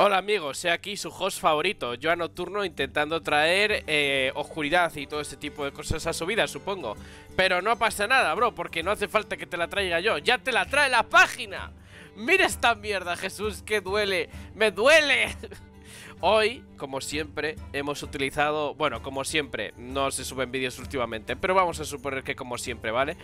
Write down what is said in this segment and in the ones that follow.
Hola amigos, sé aquí su host favorito, Joan Nocturno, intentando traer eh, oscuridad y todo este tipo de cosas a su vida, supongo. Pero no pasa nada, bro, porque no hace falta que te la traiga yo, ya te la trae la página. Mira esta mierda, Jesús, que duele, me duele. Hoy, como siempre, hemos utilizado... Bueno, como siempre, no se suben vídeos últimamente, pero vamos a suponer que como siempre, ¿vale?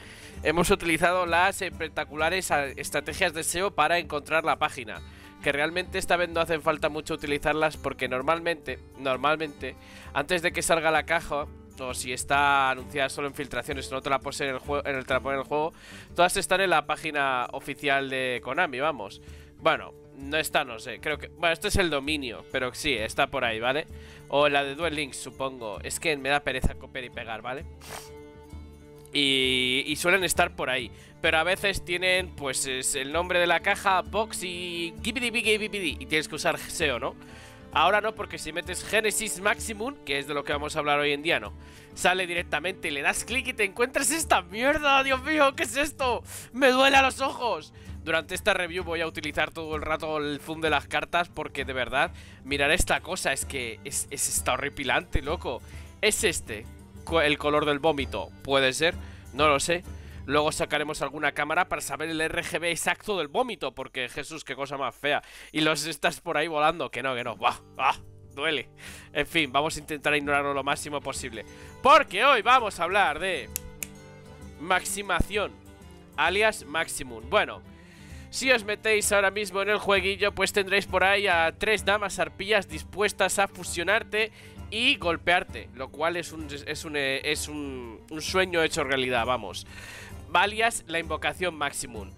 Hemos utilizado las espectaculares estrategias de SEO para encontrar la página que realmente esta vez no hacen falta mucho utilizarlas porque normalmente, normalmente, antes de que salga la caja, o si está anunciada solo en filtraciones no te la en el juego, en el, en el juego, todas están en la página oficial de Konami, vamos. Bueno, no está, no sé, creo que... Bueno, esto es el dominio, pero sí, está por ahí, ¿vale? O la de Duel Links, supongo. Es que me da pereza copiar y pegar, ¿vale? Y, suelen estar por ahí. Pero a veces tienen, pues, el nombre de la caja, box y... Y tienes que usar SEO, ¿no? Ahora no, porque si metes Genesis Maximum, que es de lo que vamos a hablar hoy en día, no. Sale directamente, le das clic y te encuentras esta mierda. Dios mío, ¿qué es esto? Me duele a los ojos. Durante esta review voy a utilizar todo el rato el zoom de las cartas porque de verdad, mirar esta cosa, es que es, es está horripilante, loco. Es este, el color del vómito. Puede ser, no lo sé. Luego sacaremos alguna cámara para saber el RGB exacto del vómito. Porque, Jesús, qué cosa más fea. Y los estás por ahí volando. Que no, que no. ¡Bah! ¡Ah! Duele. En fin, vamos a intentar ignorarlo lo máximo posible. Porque hoy vamos a hablar de... Maximación. Alias Maximum. Bueno... Si os metéis ahora mismo en el jueguillo, pues tendréis por ahí a tres damas arpillas dispuestas a fusionarte y golpearte, lo cual es un, es un, es un, sueño hecho realidad, vamos. Valias la invocación maximum.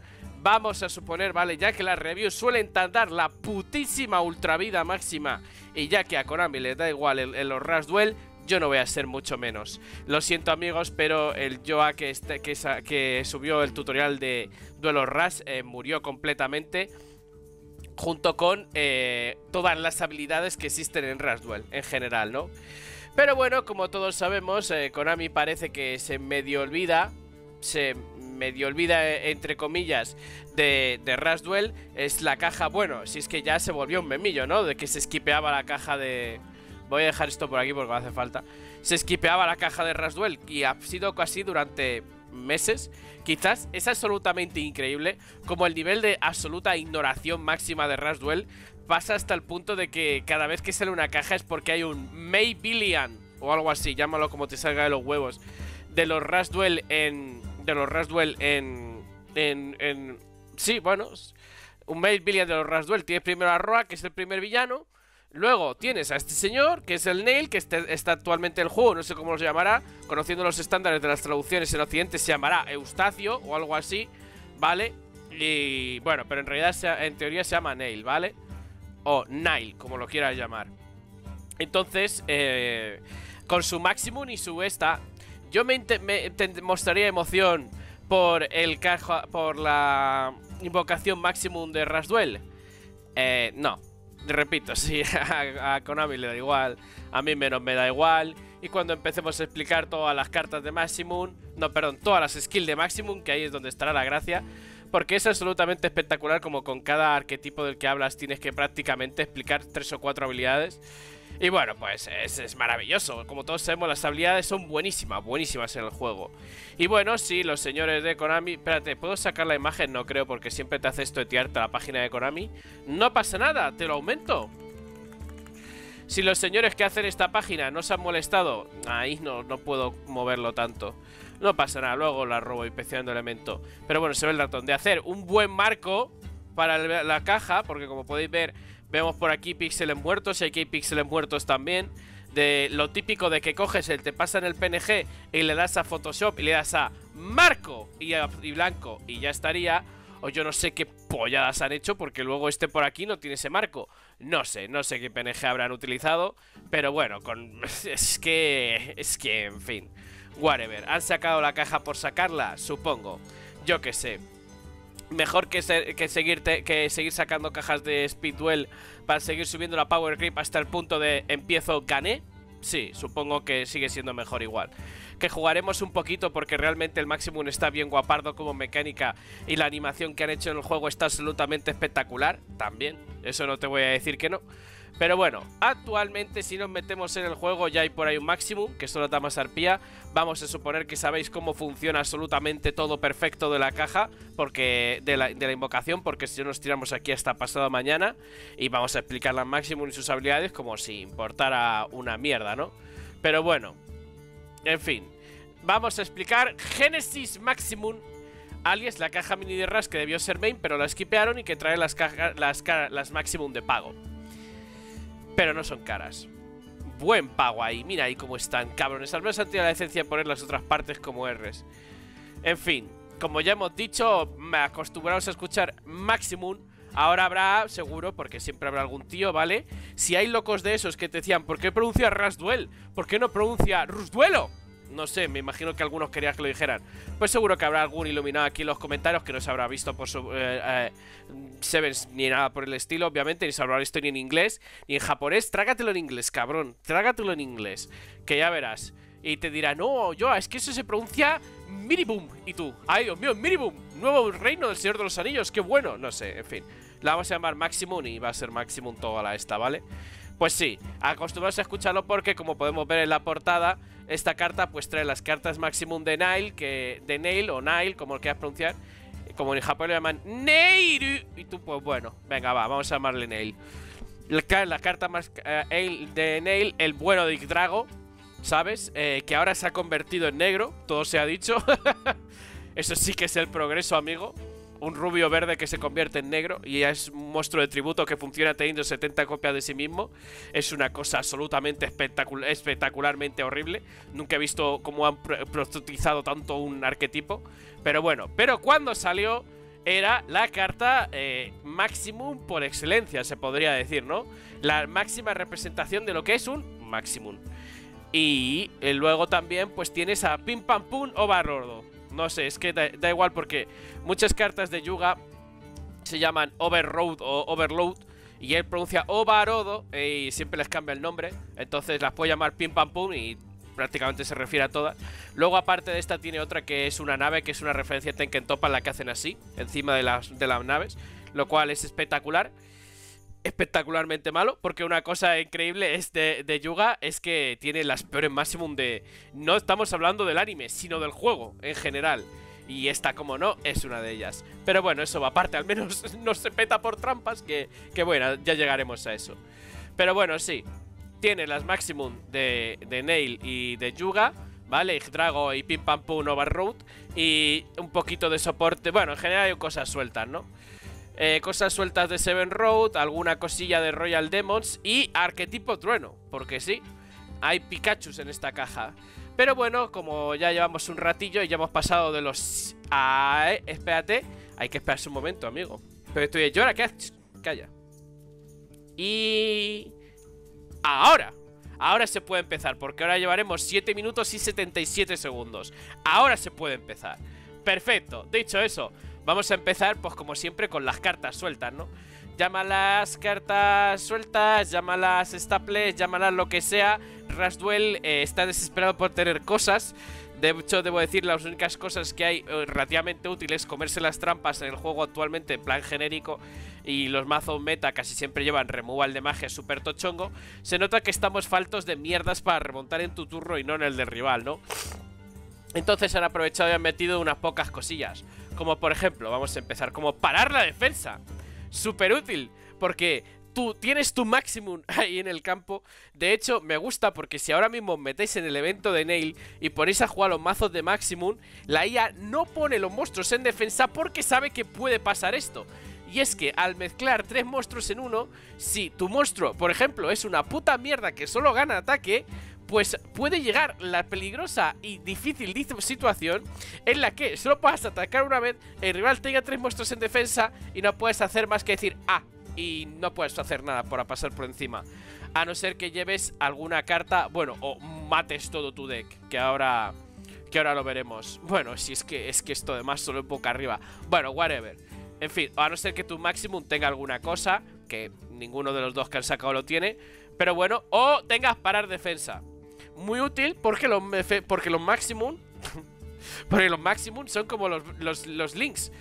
Vamos a suponer, vale, ya que las reviews suelen tardar la putísima ultra vida máxima y ya que a Konami le da igual el, los Rush Duel, yo no voy a ser mucho menos. Lo siento amigos, pero el Joa que, este, subió el tutorial de Duelo Rush eh, murió completamente junto con eh, todas las habilidades que existen en Rasduel en general, ¿no? Pero bueno, como todos sabemos, eh, Konami parece que se medio olvida, se medio olvida eh, entre comillas de, de Rasduel, es la caja, bueno, si es que ya se volvió un memillo, ¿no? De que se esquipeaba la caja de... Voy a dejar esto por aquí porque hace falta. Se esquipeaba la caja de Rasduel y ha sido casi durante meses, quizás es absolutamente increíble como el nivel de absoluta ignoración máxima de Rasduel pasa hasta el punto de que cada vez que sale una caja es porque hay un Maybillion o algo así, llámalo como te salga de los huevos, de los Rasduel en... de los Rasduel en... en... en sí, bueno, un Maybillion de los Rasduel. Tienes primero a Roa, que es el primer villano, Luego tienes a este señor, que es el Nail, que este, está actualmente en el juego, no sé cómo lo llamará. Conociendo los estándares de las traducciones en Occidente, se llamará Eustacio o algo así, ¿vale? Y bueno, pero en realidad en teoría se llama Nail, ¿vale? O Nail, como lo quieras llamar. Entonces, eh, con su Maximum y su esta, yo me, mostraría emoción por el por la invocación Maximum de Rasduel. Eh, no, repito, sí, a, Konami le da igual, a mí menos me da igual. Y cuando empecemos a explicar todas las cartas de Maximum, no, perdón, todas las skills de Maximum, que ahí es donde estará la gracia, porque es absolutamente espectacular como con cada arquetipo del que hablas tienes que prácticamente explicar tres o cuatro habilidades. Y bueno, pues es, maravilloso. Como todos sabemos, las habilidades son buenísimas, buenísimas en el juego. Y bueno, sí, los señores de Konami... Espérate, ¿puedo sacar la imagen? No creo, porque siempre te hace esto de la página de Konami. No pasa nada, te lo aumento. Si los señores que hacen esta página no se han molestado, ahí no, no puedo moverlo tanto. No pasa nada, luego la robo inspeccionando elemento. Pero bueno, se ve el ratón. De hacer un buen marco para la caja, porque como podéis ver Vemos por aquí píxeles muertos, y aquí hay píxeles muertos también. De lo típico de que coges el, te pasa en el PNG y le das a Photoshop y le das a marco y, blanco y ya estaría. O yo no sé qué polladas han hecho porque luego este por aquí no tiene ese marco. No sé, no sé qué PNG habrán utilizado. Pero bueno, con... es que... Es que, en fin. Whatever. ¿Han sacado la caja por sacarla? Supongo. Yo qué sé. Mejor que, que, seguirte, que seguir sacando cajas de Speedwell para seguir subiendo la Power Grip hasta el punto de empiezo gané. Sí, supongo que sigue siendo mejor igual. que jugaremos un poquito porque realmente el Maximum está bien guapardo como mecánica y la animación que han hecho en el juego está absolutamente espectacular, también, eso no te voy a decir que no. Pero bueno, actualmente si nos metemos en el juego ya hay por ahí un Maximum, que solo da más arpía. Vamos a suponer que sabéis cómo funciona absolutamente todo perfecto de la caja, porque de la, invocación, porque si no nos tiramos aquí hasta pasado mañana y vamos a explicar la Maximum y sus habilidades como si importara una mierda, ¿no? Pero bueno, en fin, vamos a explicar Genesis Maximum alias la caja mini de Ras que debió ser main, pero la skipearon y que trae las, las, las Maximum de pago. Pero no son caras. Buen pago ahí. Mira ahí cómo están, cabrones. Al menos han tenido la decencia de poner las otras partes como Rs. En fin, como ya hemos dicho, me acostumbrados a escuchar Maximum. Ahora habrá, seguro, porque siempre habrá algún tío, ¿vale? Si hay locos de esos que te decían, ¿por qué pronuncia Rasduel? ¿Por qué no pronuncia Rusduelo? No sé, me imagino que algunos querían que lo dijeran. Pues seguro que habrá algún iluminado aquí en los comentarios que no se habrá visto por su eh, eh, Sevens ni nada por el estilo, obviamente, ni se habrá visto ni en inglés ni en japonés. Trágatelo en inglés, cabrón. Trágatelo en inglés, que ya verás. Y te dirá, no, yo, es que eso se pronuncia Miriboom. Y tú, ay, Dios mío, Miriboom. Nuevo reino del Señor de los Anillos, qué bueno. No sé, en fin. La vamos a llamar Maximum y va a ser Maximum toda la esta, ¿vale? Pues sí, acostumbrados a escucharlo porque, como podemos ver en la portada, esta carta pues trae las cartas Maximum de Nail, que, de Nail o Nail, como lo quieras pronunciar. Como en Japón lo llaman Neiru. Y tú, pues bueno, venga, va, vamos a llamarle Nail. La, carta más eh, de Nail, el bueno de Drago, ¿sabes? Eh, que ahora se ha convertido en negro, todo se ha dicho. Eso sí que es el progreso, amigo un rubio verde que se convierte en negro y es un monstruo de tributo que funciona teniendo 70 copias de sí mismo. Es una cosa absolutamente espectacularmente horrible. Nunca he visto cómo han prototizado tanto un arquetipo. Pero bueno, pero cuando salió era la carta eh, Maximum por excelencia, se podría decir, ¿no? La máxima representación de lo que es un Maximum. Y eh, luego también pues tienes a Pim Pam Pum o Barrodo no sé, es que da, igual porque muchas cartas de Yuga se llaman Overroad o Overload y él pronuncia Ovarodo y siempre les cambia el nombre. Entonces las puedo llamar Pim Pam Pum y prácticamente se refiere a todas. Luego, aparte de esta, tiene otra que es una nave, que es una referencia a Tenken Topa, la que hacen así, encima de las, de las naves, lo cual es espectacular espectacularmente malo, porque una cosa increíble es de, Yuga es que tiene las peores Maximum de... No estamos hablando del anime, sino del juego en general. Y esta, como no, es una de ellas. Pero bueno, eso va aparte, al menos no se peta por trampas, que, que bueno, ya llegaremos a eso. Pero bueno, sí, tiene las Maximum de, de Nail y de Yuga, ¿vale? Drago y Pim Pam Pum Overroad. Y un poquito de soporte. Bueno, en general hay cosas sueltas, ¿no? Eh, cosas sueltas de Seven Road, alguna cosilla de Royal Demons y arquetipo trueno, porque sí, hay Pikachus en esta caja. Pero bueno, como ya llevamos un ratillo y ya hemos pasado de los... Ah, espérate, hay que esperarse un momento, amigo. Pero estoy... ¿Yo ahora Calla. Y... Ahora. Ahora se puede empezar, porque ahora llevaremos 7 minutos y 77 segundos. Ahora se puede empezar. Perfecto. Dicho eso, Vamos a empezar, pues como siempre, con las cartas sueltas, ¿no? Llámalas cartas sueltas, llámalas staples, llámalas lo que sea. Rasduel eh, está desesperado por tener cosas. De hecho, debo decir, las únicas cosas que hay eh, relativamente útiles, comerse las trampas en el juego actualmente en plan genérico y los mazos meta casi siempre llevan removal de magia super tochongo, se nota que estamos faltos de mierdas para remontar en tu turno y no en el del rival, ¿no? Entonces han aprovechado y han metido unas pocas cosillas. Como por ejemplo, vamos a empezar, como parar la defensa. Súper útil, porque tú tienes tu maximum ahí en el campo. De hecho, me gusta porque si ahora mismo metéis en el evento de Nail y ponéis a jugar los mazos de maximum, la IA no pone los monstruos en defensa porque sabe que puede pasar esto. Y es que al mezclar tres monstruos en uno, si tu monstruo, por ejemplo, es una puta mierda que solo gana ataque, pues puede llegar la peligrosa y difícil situación en la que solo puedas atacar una vez, el rival tenga tres monstruos en defensa y no puedes hacer más que decir ah, y no puedes hacer nada para pasar por encima. A no ser que lleves alguna carta, bueno, o mates todo tu deck, que ahora que ahora lo veremos. Bueno, si es que es que esto además solo en boca arriba. Bueno, whatever. En fin, a no ser que tu maximum tenga alguna cosa, que ninguno de los dos que han sacado lo tiene, pero bueno, o tengas parar defensa. Muy útil porque los, porque los Maximum porque los Maximum son como los, los, links.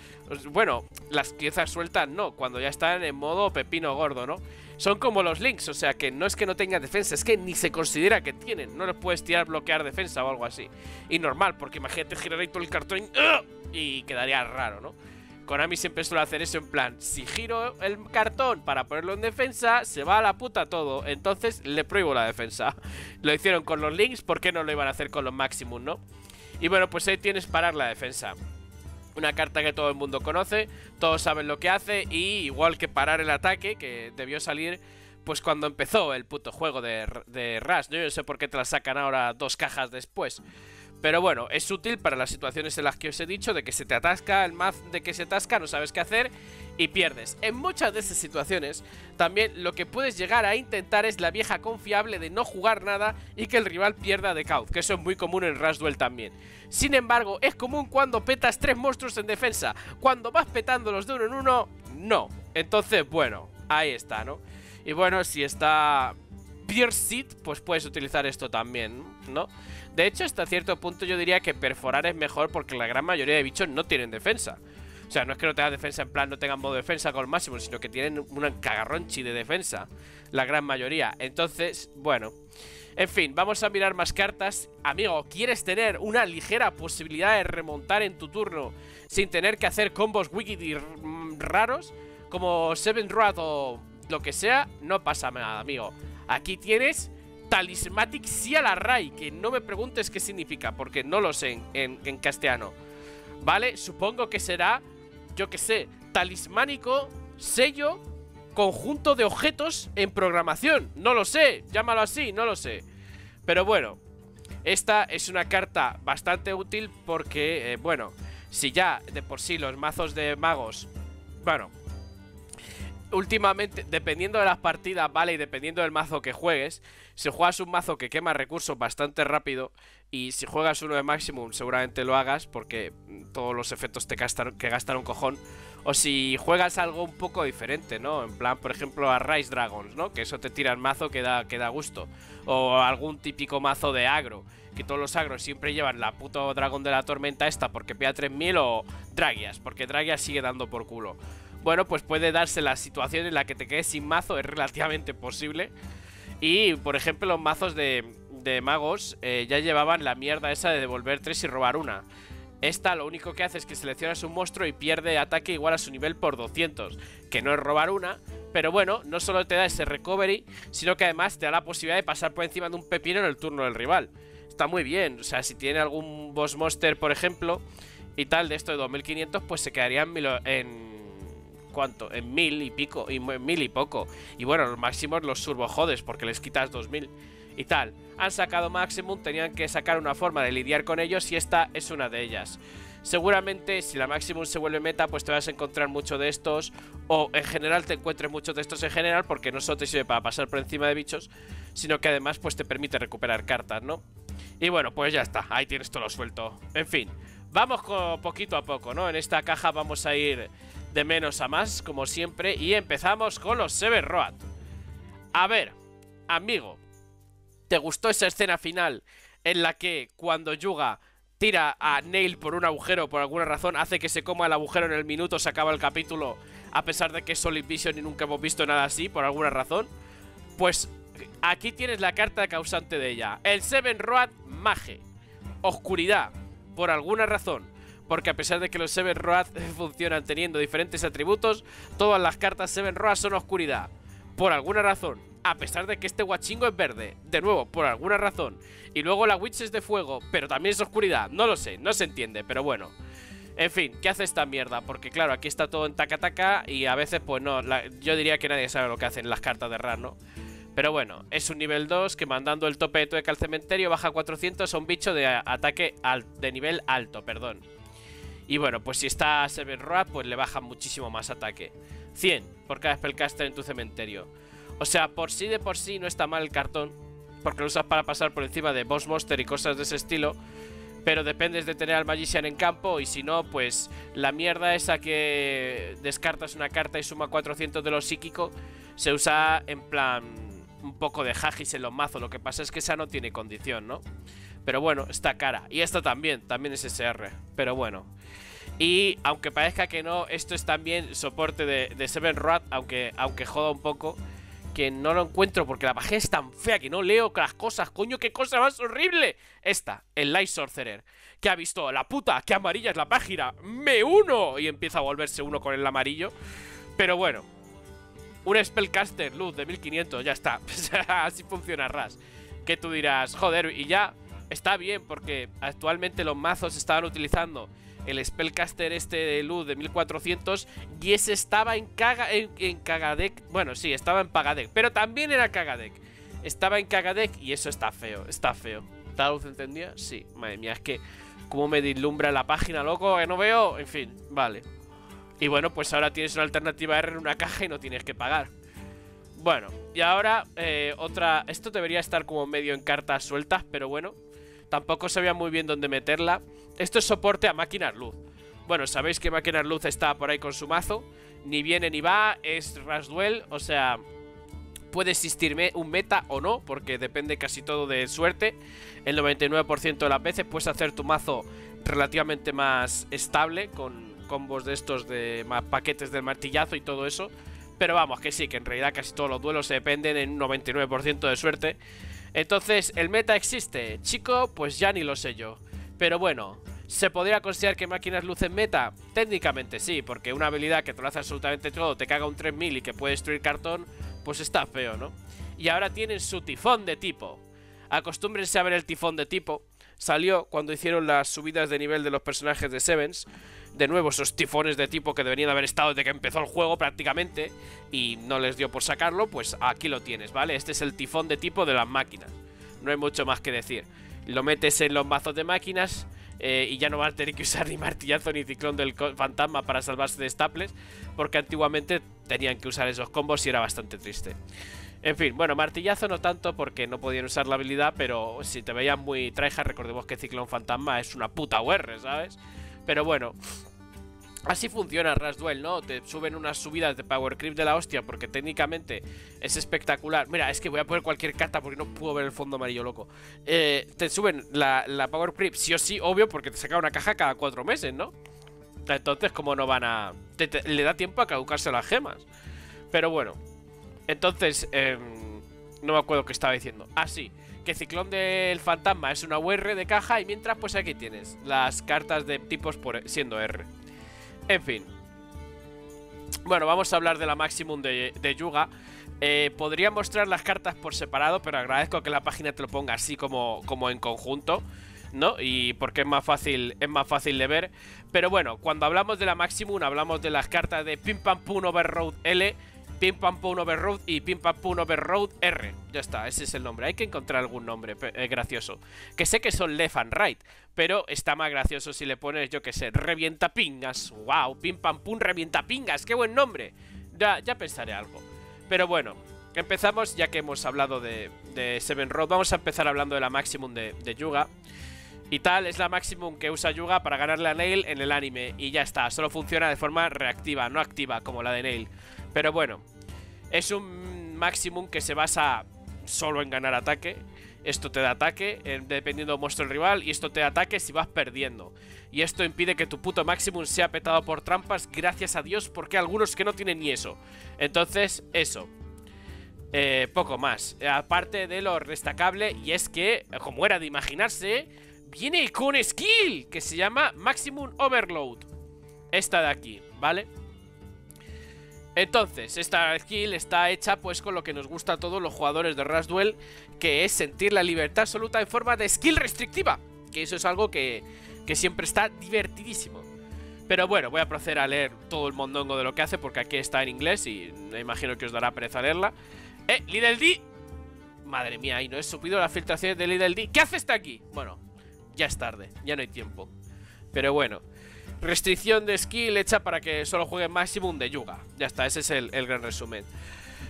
Bueno, las piezas sueltas no, cuando ya están en modo pepino gordo, ¿no? Son como los links, o sea que no es que no tengan defensa, es que ni se considera que tienen. No les puedes tirar bloquear defensa o algo así. Y normal, porque imagínate girar ahí todo el cartón y quedaría raro, ¿no? Konami siempre suele hacer eso en plan, si giro el cartón para ponerlo en defensa, se va a la puta todo, entonces le prohíbo la defensa. Lo hicieron con los links, ¿por qué no lo iban a hacer con los maximum, no? Y bueno, pues ahí tienes parar la defensa. Una carta que todo el mundo conoce, todos saben lo que hace y igual que parar el ataque, que debió salir pues cuando empezó el puto juego de, de Rush. Yo no sé por qué te la sacan ahora dos cajas después. Pero bueno, es útil para las situaciones en las que os he dicho de que se te atasca el mazo, de que se atasca, no sabes qué hacer y pierdes. En muchas de esas situaciones, también lo que puedes llegar a intentar es la vieja confiable de no jugar nada y que el rival pierda de caud, que eso es muy común en Rush Duel también. Sin embargo, es común cuando petas tres monstruos en defensa. Cuando vas petándolos de uno en uno, no. Entonces, bueno, ahí está, ¿no? Y bueno, si está Pierce pues puedes utilizar esto también, ¿no? De hecho, hasta cierto punto yo diría que perforar es mejor porque la gran mayoría de bichos no tienen defensa. O sea, no es que no tengan defensa en plan no tengan modo de defensa con el máximo, sino que tienen un cagarronchi de defensa. La gran mayoría. Entonces, bueno. En fin, vamos a mirar más cartas. Amigo, ¿quieres tener una ligera posibilidad de remontar en tu turno sin tener que hacer combos wicked y raros? Como Seven Road o lo que sea, no pasa nada, amigo. Aquí tienes Talismatic Ray, que no me preguntes qué significa, porque no lo sé en, castellano. ¿Vale? Supongo que será, yo que sé, talismánico, sello, conjunto de objetos en programación. No lo sé, llámalo así, no lo sé. Pero bueno, esta es una carta bastante útil porque, eh, bueno, si ya de por sí los mazos de magos, bueno, últimamente, dependiendo de las partidas, ¿vale? Y dependiendo del mazo que juegues, si juegas un mazo que quema recursos bastante rápido y si juegas uno de Maximum seguramente lo hagas porque todos los efectos te gastan, gastan un cojón. O si juegas algo un poco diferente, ¿no? En plan, por ejemplo, a Rise Dragons, ¿no? Que eso te tira el mazo que da, que da gusto. O algún típico mazo de agro. Que todos los agros siempre llevan la puto dragón de la tormenta esta porque pega 3000 o Dragias, porque Dragias sigue dando por culo bueno, pues puede darse la situación en la que te quedes sin mazo, es relativamente posible. Y, por ejemplo, los mazos de, magos eh, ya llevaban la mierda esa de devolver tres y robar una. Esta lo único que hace es que seleccionas un monstruo y pierde ataque igual a su nivel por 200, que no es robar una, pero bueno, no solo te da ese recovery, sino que además te da la posibilidad de pasar por encima de un pepino en el turno del rival. Está muy bien, o sea, si tiene algún boss monster, por ejemplo, y tal, de esto de 2500, pues se quedarían en ¿cuánto? En mil y pico, y en mil y poco. Y bueno, los máximos los jodes porque les quitas 2000 y tal. Han sacado Maximum, tenían que sacar una forma de lidiar con ellos y esta es una de ellas. Seguramente si la Maximum se vuelve meta, pues te vas a encontrar mucho de estos. O en general te encuentres muchos de estos en general, porque no solo te sirve para pasar por encima de bichos, sino que además pues te permite recuperar cartas, ¿no? Y bueno, pues ya está, ahí tienes todo lo suelto. En fin, vamos poquito a poco, ¿no? En esta caja vamos a ir de menos a más, como siempre, y empezamos con los Seven Road. A ver, amigo, ¿te gustó esa escena final en la que cuando Yuga tira a Nail por un agujero por alguna razón, hace que se coma el agujero en el minuto, se acaba el capítulo, a pesar de que es Solid Vision y nunca hemos visto nada así, por alguna razón? Pues aquí tienes la carta causante de ella. El Seven Road Mage. Oscuridad. Por alguna razón porque a pesar de que los Seven Road funcionan teniendo diferentes atributos, todas las cartas Seven Road son oscuridad. Por alguna razón, a pesar de que este guachingo es verde, de nuevo, por alguna razón. Y luego la Witch es de fuego, pero también es oscuridad, no lo sé, no se entiende, pero bueno. En fin, ¿qué hace esta mierda? Porque claro, aquí está todo en taca-taca y a veces pues no, yo diría que nadie sabe lo que hacen las cartas de Ran, ¿no? Pero bueno, es un nivel 2 que mandando el tope de al cementerio baja 400 a un bicho de ataque de nivel alto, perdón. Y bueno, pues si está Seven Road, pues le baja muchísimo más ataque. 100 por cada Spellcaster en tu cementerio. O sea, por sí de por sí no está mal el cartón, porque lo usas para pasar por encima de Boss Monster y cosas de ese estilo. Pero dependes de tener al Magician en campo y si no, pues la mierda esa que descartas una carta y suma 400 de lo psíquico se usa en plan un poco de hagis en los mazos. Lo que pasa es que esa no tiene condición, ¿no? Pero bueno, está cara. Y esta también, también es SR. Pero bueno. Y aunque parezca que no, esto es también soporte de, de Seven Rat, aunque, aunque joda un poco. Que no lo encuentro porque la página es tan fea que no leo las cosas. Coño, qué cosa más horrible. Esta, el Light Sorcerer. Que ha visto, la puta, que amarilla es la página. Me uno. Y empieza a volverse uno con el amarillo. Pero bueno, un Spellcaster Luz de 1500, ya está. Así funciona RAS. Que tú dirás, joder, y ya está bien porque actualmente los mazos estaban utilizando el Spellcaster este de Luz de 1400 y ese estaba en, caga, en, en Cagadec. Bueno, sí, estaba en Pagadec, pero también era Cagadec. Estaba en Cagadec y eso está feo, está feo. ¿Tal luz entendía? Sí, madre mía, es que cómo me dislumbra la página, loco, que no veo. En fin, vale. Y bueno, pues ahora tienes una alternativa R en una caja y no tienes que pagar. Bueno, y ahora eh, otra... Esto debería estar como medio en cartas sueltas, pero bueno. Tampoco sabía muy bien dónde meterla. Esto es soporte a máquinas luz. Bueno, sabéis que máquinas luz está por ahí con su mazo. Ni viene ni va, es Rasduel, o sea... Puede existir un meta o no, porque depende casi todo de suerte. El 99% de las veces puedes hacer tu mazo relativamente más estable, con combos de estos de más paquetes del martillazo y todo eso. Pero vamos, que sí, que en realidad casi todos los duelos se dependen en un 99% de suerte. Entonces, ¿el meta existe? Chico, pues ya ni lo sé yo. Pero bueno, ¿se podría considerar que máquinas lucen meta? Técnicamente sí, porque una habilidad que te lo hace absolutamente todo, te caga un 3000 y que puede destruir cartón, pues está feo, ¿no? Y ahora tienen su tifón de tipo. Acostúmbrense a ver el tifón de tipo. Salió cuando hicieron las subidas de nivel de los personajes de Sevens de nuevo esos tifones de tipo que deberían haber estado desde que empezó el juego prácticamente y no les dio por sacarlo, pues aquí lo tienes, ¿vale? Este es el tifón de tipo de las máquinas. No hay mucho más que decir. Lo metes en los mazos de máquinas eh, y ya no vas a tener que usar ni martillazo ni ciclón del fantasma para salvarse de staples, porque antiguamente tenían que usar esos combos y era bastante triste. En fin, bueno, martillazo no tanto porque no podían usar la habilidad, pero si te veían muy traija, recordemos que ciclón fantasma es una puta UR, ¿sabes? Pero bueno, Así funciona Rasduel, ¿no? Te suben unas subidas de Power Creep de la hostia porque técnicamente es espectacular. Mira, es que voy a poner cualquier carta porque no puedo ver el fondo amarillo, loco. Eh, te suben la, Power Creep sí o sí, obvio, porque te saca una caja cada cuatro meses, ¿no? Entonces, como no van a... le da tiempo a caducarse las gemas. Pero bueno. Entonces, em, no me acuerdo qué estaba diciendo. Ah, sí que Ciclón del Fantasma es una UR de caja y mientras pues aquí tienes las cartas de tipos por, siendo R. En fin. Bueno, vamos a hablar de la Maximum de, Yuga. Eh, podría mostrar las cartas por separado, pero agradezco que la página te lo ponga así como, como en conjunto. ¿no? Y porque es más fácil, es más fácil de ver. Pero bueno, cuando hablamos de la Maximum, hablamos de las cartas de Pim Pam Pum Overroad L Pim Pam Pum Overroad y Pim Pam Pum Overroad R. Ya está, ese es el nombre. Hay que encontrar algún nombre eh, gracioso. Que sé que son left and right, pero está más gracioso si le pones, yo que sé, revienta pingas. ¡Wow! Pim Pam Pum revienta pingas. ¡Qué buen nombre! Ya, ya pensaré algo. Pero bueno, empezamos ya que hemos hablado de, Seven Road. Vamos a empezar hablando de la Maximum de, de Yuga. Y tal, es la Maximum que usa Yuga para ganarle a Nail en el anime. Y ya está, solo funciona de forma reactiva, no activa como la de Nail. Pero bueno, es un maximum que se basa solo en ganar ataque. Esto te da ataque dependiendo del monstruo rival y esto te da ataque si vas perdiendo. Y esto impide que tu puto maximum sea petado por trampas, gracias a Dios, porque hay algunos que no tienen ni eso. Entonces, eso. Eh, poco más. Aparte de lo destacable, y es que, como era de imaginarse, viene con skill que se llama Maximum Overload. Esta de aquí, ¿vale? Entonces, esta skill está hecha pues con lo que nos gusta a todos los jugadores de Rush Duel, que es sentir la libertad absoluta en forma de skill restrictiva. Que eso es algo que, que siempre está divertidísimo. Pero bueno, voy a proceder a leer todo el mondongo de lo que hace porque aquí está en inglés y me imagino que os dará pereza leerla. ¡Eh! ¡Lidl D! Madre mía, y no he subido las filtraciones de Lidl D. ¿Qué hace esta aquí? Bueno, ya es tarde, ya no hay tiempo. Pero bueno, Restricción de skill hecha para que solo juegue Maximum de Yuga. Ya está, ese es el, gran resumen.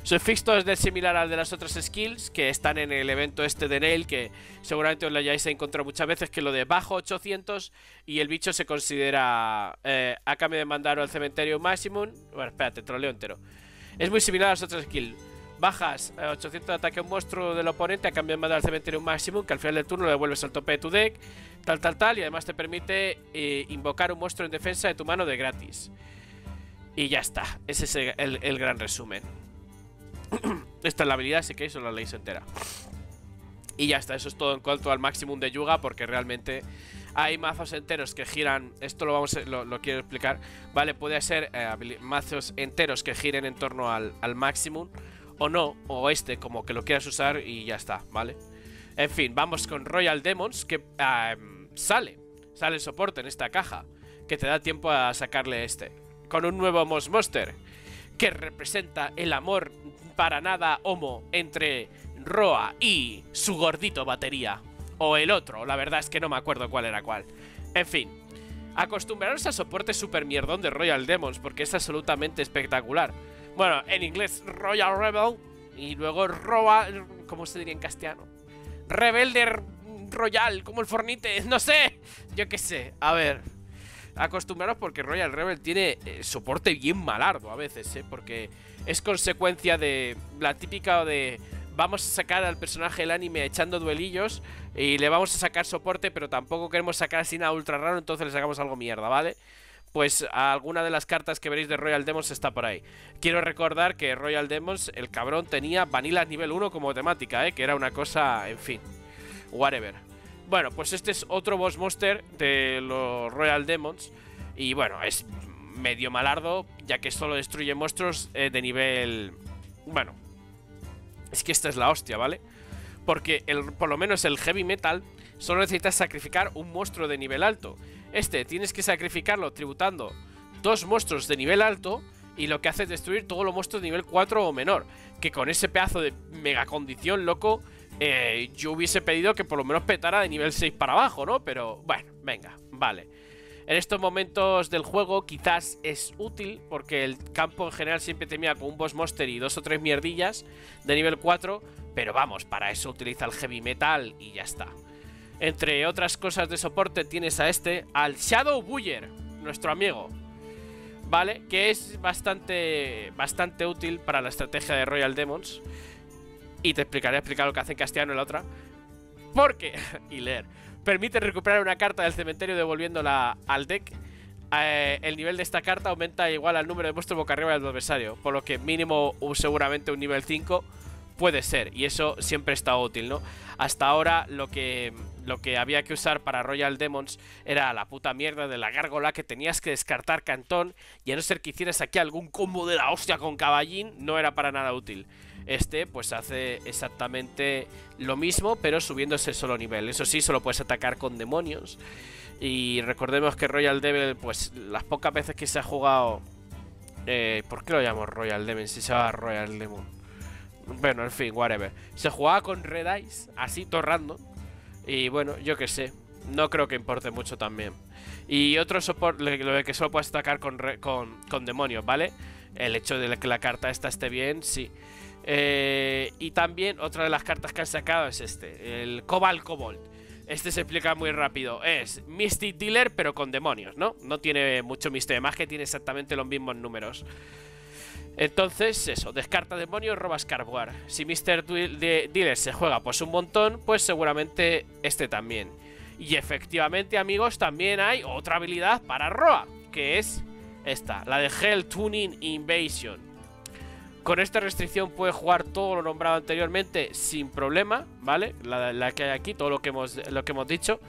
Su fixto es de similar al de las otras skills que están en el evento este de Nail, que seguramente os lo hayáis encontrado muchas veces, que lo de bajo 800 y el bicho se considera eh, a cambio de mandar al cementerio Maximum. Bueno, espérate, te lo leo entero. Es muy similar a las otras skills. Bajas 800 eh, de ataque a un monstruo del oponente a cambio de mandar al cementerio máximo que al final del turno lo devuelves al tope de tu deck, tal, tal, tal, y además te permite eh, invocar un monstruo en defensa de tu mano de gratis. Y ya está, ese es el, gran resumen. Esta es la habilidad, si que eso la leéis entera. Y ya está, eso es todo en cuanto al maximum de Yuga, porque realmente hay mazos enteros que giran. Esto lo vamos lo, quiero explicar. Vale, puede ser eh, mazos enteros que giren en torno al, al o no, o este, como que lo quieras usar y ya está, ¿vale? En fin, vamos con Royal Demons, que sale, sale el soporte en esta caja, que te da tiempo a sacarle este. Con un nuevo Moss Monster, que representa el amor para nada homo entre Roa y su gordito batería. O el otro, la verdad es que no me acuerdo cuál era cuál. En fin, acostumbraros a soporte super mierdón de Royal Demons, porque es absolutamente espectacular. Bueno, en inglés Royal Rebel y luego Roa, ¿cómo se diría en castellano? Rebelde Royal, como el Fornite, no sé, yo qué sé. A ver, acostumbraros porque Royal Rebel tiene eh, soporte bien malardo a veces, ¿eh? Porque es consecuencia de la típica de vamos a sacar al personaje del anime echando duelillos y le vamos a sacar soporte, pero tampoco queremos sacar así nada ultra raro, entonces le sacamos algo mierda, ¿vale? Pues alguna de las cartas que veréis de Royal Demons está por ahí. Quiero recordar que Royal Demons, el cabrón tenía Vanilla nivel 1 como temática, ¿eh? que era una cosa, en fin, whatever. Bueno, pues este es otro boss monster de los Royal Demons. Y bueno, es medio malardo, ya que solo destruye monstruos eh, de nivel... Bueno, es que esta es la hostia, ¿vale? Porque el, por lo menos el Heavy Metal solo necesitas sacrificar un monstruo de nivel alto. Este tienes que sacrificarlo tributando dos monstruos de nivel alto y lo que hace es destruir todos los monstruos de nivel 4 o menor. Que con ese pedazo de mega condición, loco, eh, yo hubiese pedido que por lo menos petara de nivel 6 para abajo, ¿no? Pero bueno, venga, vale. En estos momentos del juego quizás es útil porque el campo en general siempre termina con un boss monster y dos o tres mierdillas de nivel 4, pero vamos, para eso utiliza el heavy metal y ya está. Entre otras cosas de soporte tienes a este, al Shadow Buller, nuestro amigo. ¿Vale? Que es bastante, bastante útil para la estrategia de Royal Demons. Y te explicaré explicar lo que hace en castellano en la otra. Porque, y leer, permite recuperar una carta del cementerio devolviéndola al deck. Eh, el nivel de esta carta aumenta igual al número de monstruos boca arriba del adversario. Por lo que mínimo seguramente un nivel 5 puede ser. Y eso siempre está útil, ¿no? Hasta ahora lo que lo que había que usar para Royal Demons era la puta mierda de la gárgola que tenías que descartar cantón y a no ser que hicieras aquí algún combo de la hostia con caballín, no era para nada útil. Este pues hace exactamente lo mismo, pero subiéndose solo nivel. Eso sí, solo puedes atacar con demonios. Y recordemos que Royal Devil, pues las pocas veces que se ha jugado... Eh, ¿Por qué lo llamo Royal Demon si se llama Royal Demon? Bueno, en fin, whatever. Se jugaba con Red Eyes, así torrando. Y bueno, yo que sé. No creo que importe mucho también. Y otro soporte, lo de que solo puedes atacar con, con, demonios, ¿vale? El hecho de que la carta esta esté bien, sí. Eh, y también otra de las cartas que han sacado es este, el Cobalt Cobalt. Este se explica muy rápido. Es Mystic Dealer, pero con demonios, ¿no? No tiene mucho misterio, más que tiene exactamente los mismos números. Entonces, eso, descarta demonios, robas Carbuar. Si Mr. Dealer se juega pues un montón, pues seguramente este también. Y efectivamente, amigos, también hay otra habilidad para Roa, que es esta, la de Hell Tuning Invasion. Con esta restricción puede jugar todo lo nombrado anteriormente sin problema, ¿vale? La, que hay aquí, todo lo que, hemos, lo que hemos dicho.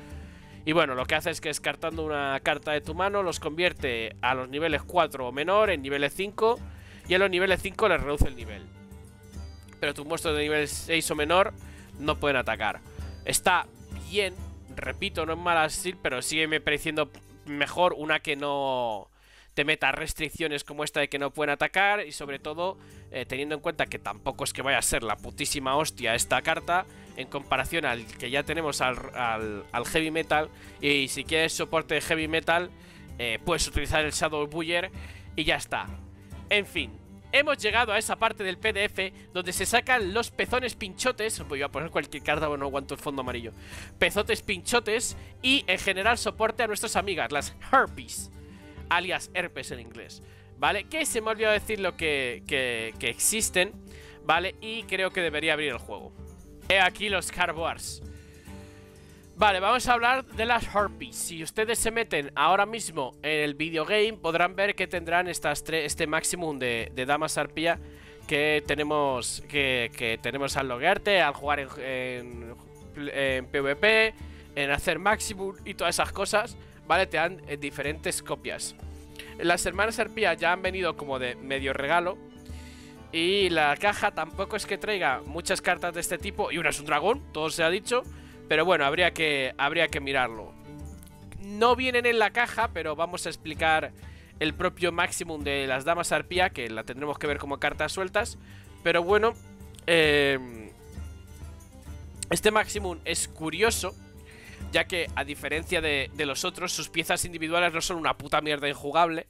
Y bueno, lo que hace es que descartando una carta de tu mano los convierte a los niveles 4 o menor en niveles 5 y a los niveles 5 les reduce el nivel. Pero tus monstruos de nivel 6 o menor no pueden atacar. Está bien, repito, no es mala así, pero sigue me pareciendo mejor una que no te meta restricciones como esta de que no pueden atacar y sobre todo eh, teniendo en cuenta que tampoco es que vaya a ser la putísima hostia esta carta en comparación al que ya tenemos al, heavy metal y si quieres soporte de heavy metal eh, puedes utilizar el shadow buller y ya está en fin, hemos llegado a esa parte del PDF donde se sacan los pezones pinchotes. Voy a poner cualquier carta, bueno, no aguanto el fondo amarillo. Pezotes pinchotes y en general soporte a nuestras amigas, las herpes, alias herpes en inglés. ¿Vale? Que se me ha olvidado decir lo que, que, que existen. ¿vale? Y creo que debería abrir el juego. He aquí los Wars Vale, vamos a hablar de las Harpies. Si ustedes se meten ahora mismo en el videogame, podrán ver que tendrán estas este maximum de, damas arpía que tenemos que, tenemos al loguearte, al jugar en, en, PvP, en hacer maximum y todas esas cosas, ¿vale? Te dan eh, diferentes copias. Las hermanas arpía ya han venido como de medio regalo, y la caja tampoco es que traiga muchas cartas de este tipo. Y una es un dragón, todo se ha dicho. Pero bueno, habría que, habría que mirarlo. No vienen en la caja, pero vamos a explicar el propio maximum de las damas arpía, que la tendremos que ver como cartas sueltas. Pero bueno, eh, este maximum es curioso, ya que a diferencia de, los otros, sus piezas individuales no son una puta mierda injugable.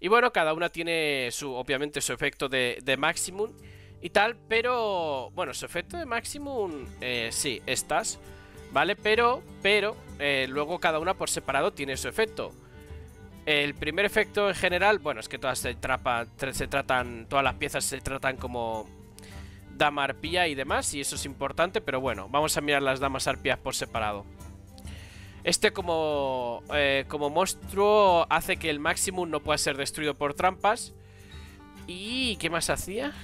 Y bueno, cada una tiene su, obviamente su efecto de, de maximum y tal, pero... Bueno, su efecto de maximum, eh, sí, estas, ¿vale? Pero, pero, eh, luego cada una por separado tiene su efecto. El primer efecto en general, bueno, es que todas se, se tratan, todas las piezas se tratan como dama arpía y demás, y eso es importante, pero bueno, vamos a mirar las damas arpías por separado. Este como, eh, como monstruo hace que el Maximum no pueda ser destruido por trampas. ¿Y qué más hacía?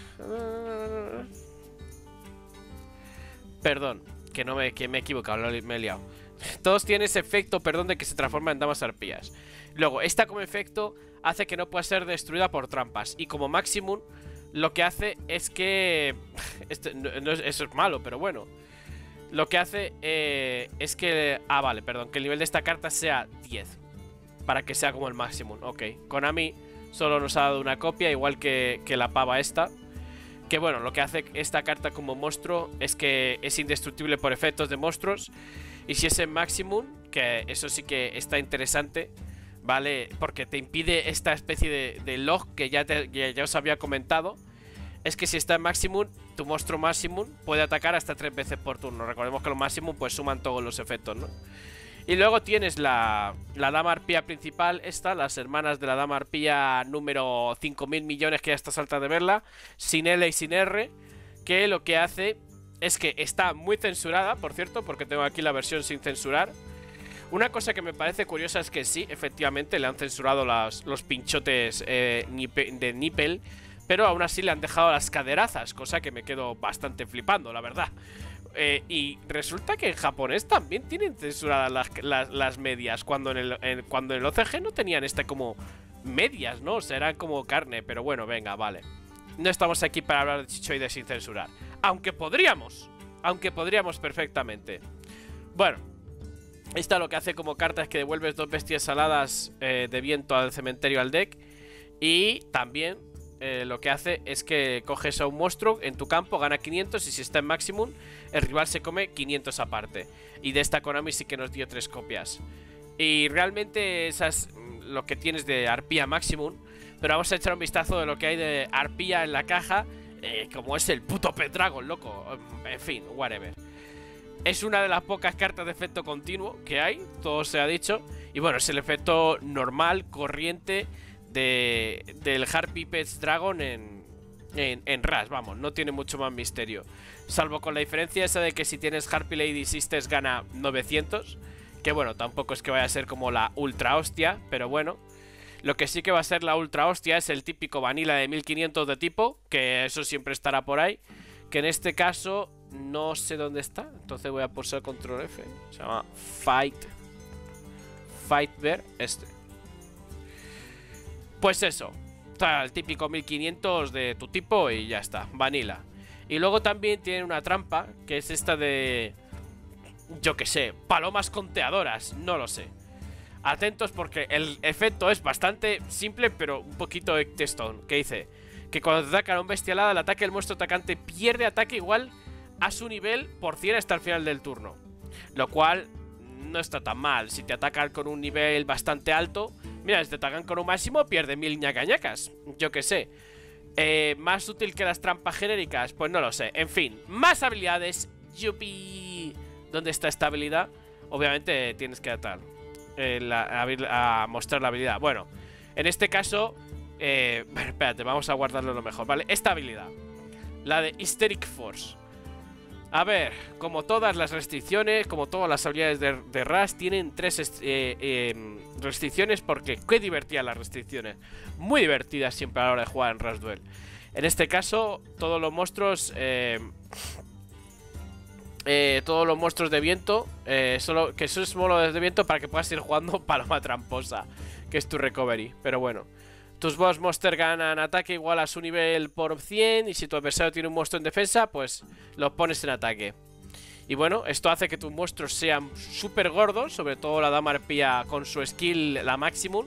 Perdón, que no me, que me he equivocado, me he liado. Todos tienen ese efecto, perdón, de que se transforma en damas arpías. Luego, esta como efecto hace que no pueda ser destruida por trampas. Y como Maximum, lo que hace es que... Este, eso es malo, pero bueno. Lo que hace eh, es que... Ah, vale, perdón. Que el nivel de esta carta sea 10. Para que sea como el máximo. Ok. Konami solo nos ha dado una copia, igual que, que la pava esta. Que bueno, lo que hace esta carta como monstruo es que es indestructible por efectos de monstruos. Y si es en Maximum, que eso sí que está interesante, ¿vale? Porque te impide esta especie de, de log que ya, ya os había comentado es que si está en Maximum, tu monstruo Maximum puede atacar hasta tres veces por turno. Recordemos que los Maximum pues suman todos los efectos, ¿no? Y luego tienes la, la Dama Arpía principal, esta, las hermanas de la Dama Arpía número 5.000 millones que ya está salta de verla, sin L y sin R, que lo que hace es que está muy censurada, por cierto, porque tengo aquí la versión sin censurar. Una cosa que me parece curiosa es que sí, efectivamente, le han censurado los pinchotes eh, de Nippel pero aún así le han dejado las caderazas, cosa que me quedo bastante flipando, la verdad. Eh, y resulta que en japonés también tienen censuradas las, medias, cuando en, el, cuando en OCG no tenían este como medias, ¿no? O sea, eran como carne, pero bueno, venga, vale. No estamos aquí para hablar de chichoides sin censurar. Aunque podríamos, aunque podríamos perfectamente. Bueno, esta lo que hace como carta es que devuelves dos bestias saladas eh, de viento al cementerio al deck. Y también eh, lo que hace es que coges a un monstruo en tu campo, gana 500 y si está en maximum, el rival se come 500 aparte. Y de esta Konami sí que nos dio tres copias. Y realmente esas mm, lo que tienes de arpía maximum. Pero vamos a echar un vistazo de lo que hay de arpía en la caja. Eh, como es el puto Pedragon, loco. En fin, whatever. Es una de las pocas cartas de efecto continuo que hay, todo se ha dicho. Y bueno, es el efecto normal, corriente de, del Harpy Pets Dragon en, en, en vamos, no tiene mucho más misterio. Salvo con la diferencia esa de que si tienes Harpy Lady Sisters gana 900. Que bueno, tampoco es que vaya a ser como la ultra hostia, pero bueno. Lo que sí que va a ser la ultra hostia es el típico vanilla de 1500 de tipo, que eso siempre estará por ahí. Que en este caso no sé dónde está, entonces voy a pulsar control F. Se llama Fight. Fight Bear, este. Pues eso, el típico 1500 de tu tipo y ya está, vanilla. Y luego también tiene una trampa, que es esta de... Yo que sé, palomas conteadoras, no lo sé. Atentos porque el efecto es bastante simple, pero un poquito Ectestone, que dice que cuando te atacan a un bestialada, el ataque del monstruo atacante pierde ataque igual a su nivel por 100 hasta el final del turno. Lo cual no está tan mal. Si te atacan con un nivel bastante alto, Mira, si te atacan con un máximo, pierde mil ñacañacas. Yo qué sé. Eh, ¿Más útil que las trampas genéricas? Pues no lo sé. En fin, más habilidades. ¡Yupi! ¿Dónde está esta habilidad? Obviamente tienes que atar. Eh, a, mostrar la habilidad. Bueno, en este caso... Eh, espérate, vamos a guardarlo lo mejor, ¿vale? Esta habilidad. la de Hysteric Force. A ver, como todas las restricciones, como todas las habilidades de, de Rush, tienen tres eh, em, restricciones porque qué divertidas las restricciones. Muy divertidas siempre a la hora de jugar en Rush Duel. En este caso, todos los monstruos... Em, eh, todos los monstruos de viento, eh, solo que es solo de viento para que puedas ir jugando paloma tramposa, que es tu recovery. Pero bueno, tus boss monster ganan ataque igual a su nivel por 100 y si tu adversario tiene un monstruo en defensa, pues lo pones en ataque. Y bueno, esto hace que tus monstruos sean súper gordos, sobre todo la dama arpía con su skill, la maximum,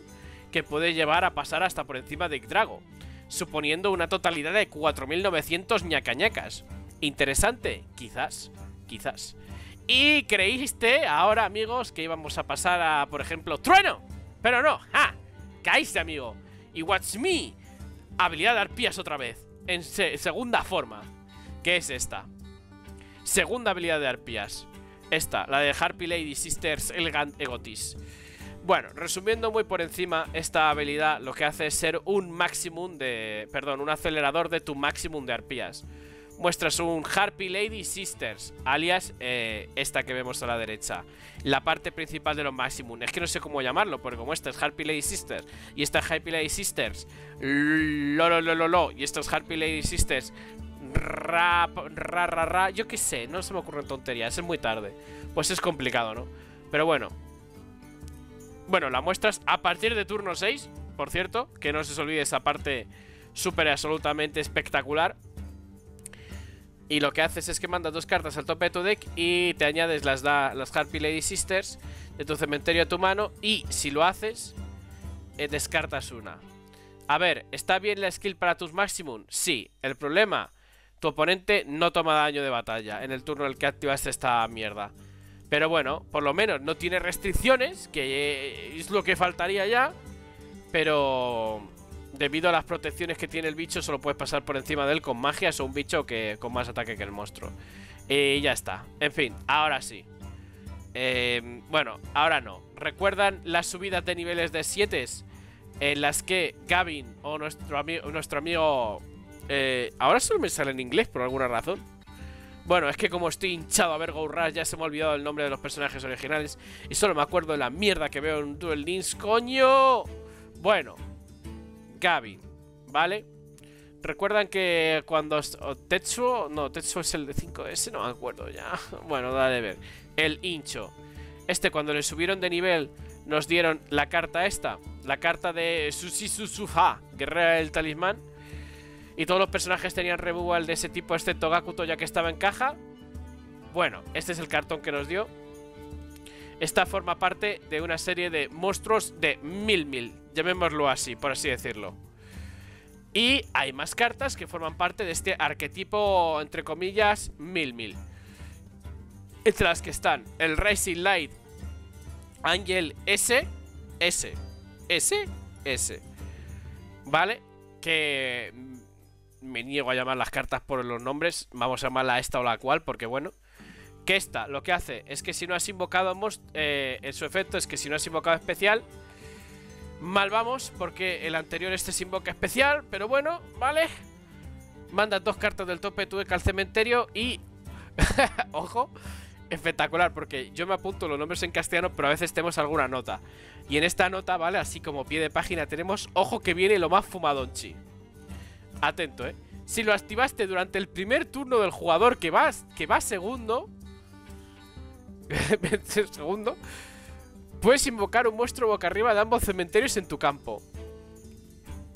que puede llevar a pasar hasta por encima de Drago, suponiendo una totalidad de 4900 ñacañacas. Interesante, quizás, quizás. Y creíste ahora, amigos, que íbamos a pasar a, por ejemplo, ¡Trueno! Pero no, ¡ja! Caíste, amigo. Y What's Me, habilidad de arpías otra vez, en segunda forma, que es esta. Segunda habilidad de arpías. Esta, la de Harpy Lady Sisters Elegant Egotis. Bueno, resumiendo muy por encima, esta habilidad lo que hace es ser un maximum de... Perdón, un acelerador de tu maximum de arpías muestras un Harpy Lady Sisters, alias eh, esta que vemos a la derecha. La parte principal de los Maximum. Es que no sé cómo llamarlo, porque como esta es Harpy Lady Sisters y esta es Harpy Lady Sisters, lo, lo, lo, lo, lo, y esta es Harpy Lady Sisters, ra, ra, ra, ra, yo qué sé, no se me ocurren tonterías, es muy tarde. Pues es complicado, ¿no? Pero bueno. Bueno, la muestras a partir de turno 6, por cierto, que no se os olvide esa parte súper absolutamente espectacular. Y lo que haces es que mandas dos cartas al tope de tu deck y te añades las, las Harpy Lady Sisters de tu cementerio a tu mano. Y si lo haces, eh, descartas una. A ver, ¿está bien la skill para tus Maximum? Sí. El problema, tu oponente no toma daño de batalla en el turno en el que activaste esta mierda. Pero bueno, por lo menos no tiene restricciones, que eh, es lo que faltaría ya. Pero debido a las protecciones que tiene el bicho, solo puedes pasar por encima de él con magias o un bicho que con más ataque que el monstruo. Y ya está. En fin, ahora sí. Eh, bueno, ahora no. ¿Recuerdan las subidas de niveles de 7? En las que Gavin o nuestro, nuestro amigo... Eh, ahora solo me sale en inglés por alguna razón. Bueno, es que como estoy hinchado a ver Go Rush, ya se me ha olvidado el nombre de los personajes originales. Y solo me acuerdo de la mierda que veo en Duel Links, coño. Bueno, Gavin, ¿vale? Recuerdan que cuando... Tetsuo... No, Tetsuo es el de 5S, no me acuerdo ya. Bueno, dale ver. El hincho. Este cuando le subieron de nivel nos dieron la carta esta. La carta de Sushi Susuha, guerrera del talismán. Y todos los personajes tenían removal de ese tipo, excepto Gakuto ya que estaba en caja. Bueno, este es el cartón que nos dio. Esta forma parte de una serie de monstruos de mil mil. Llamémoslo así, por así decirlo. Y hay más cartas que forman parte de este arquetipo, entre comillas, mil mil. Entre las que están el Racing Light Angel S, S, S, S. ¿Vale? Que me niego a llamar las cartas por los nombres. Vamos a llamarla esta o la cual, porque bueno. Que esta lo que hace es que si no has invocado eh, en su efecto es que si no has invocado especial Mal vamos, porque el anterior este es invoca especial, pero bueno, vale. Manda dos cartas del tope de al cementerio y... Ojo, espectacular, porque yo me apunto los nombres en castellano, pero a veces tenemos alguna nota. Y en esta nota, ¿vale? Así como pie de página tenemos, ojo que viene lo más fumadonchi. Atento, ¿eh? Si lo activaste durante el primer turno del jugador que va, que va segundo... segundo Puedes invocar un monstruo boca arriba de ambos cementerios en tu campo.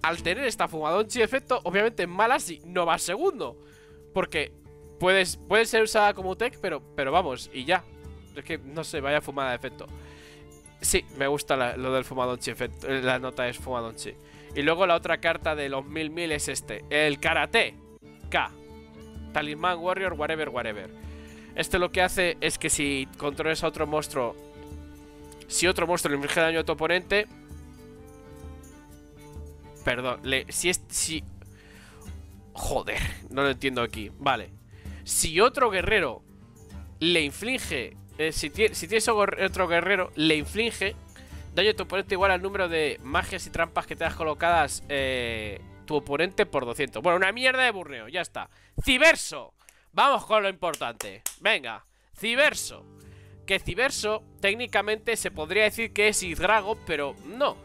Al tener esta fumadonchi efecto, obviamente mala si no va segundo. Porque puedes, puede ser usada como tech, pero, pero vamos, y ya. Es que, no sé, vaya fumada de efecto. Sí, me gusta lo del fumadonchi efecto. Eh, la nota es fumadonchi. Y luego la otra carta de los mil mil es este. El karate. K. Talisman Warrior, whatever, whatever. Este lo que hace es que si controles a otro monstruo si otro monstruo le inflige daño a tu oponente... Perdón, le, si es... Si... Joder, no lo entiendo aquí. Vale. Si otro guerrero le inflige... Eh, si, tiene, si tienes otro guerrero, le inflige daño a tu oponente igual al número de magias y trampas que te has colocadas eh, tu oponente por 200. Bueno, una mierda de burneo, ya está. Civerso. Vamos con lo importante. Venga, Civerso. Que Civerso técnicamente se podría decir que es Hidrago, pero no.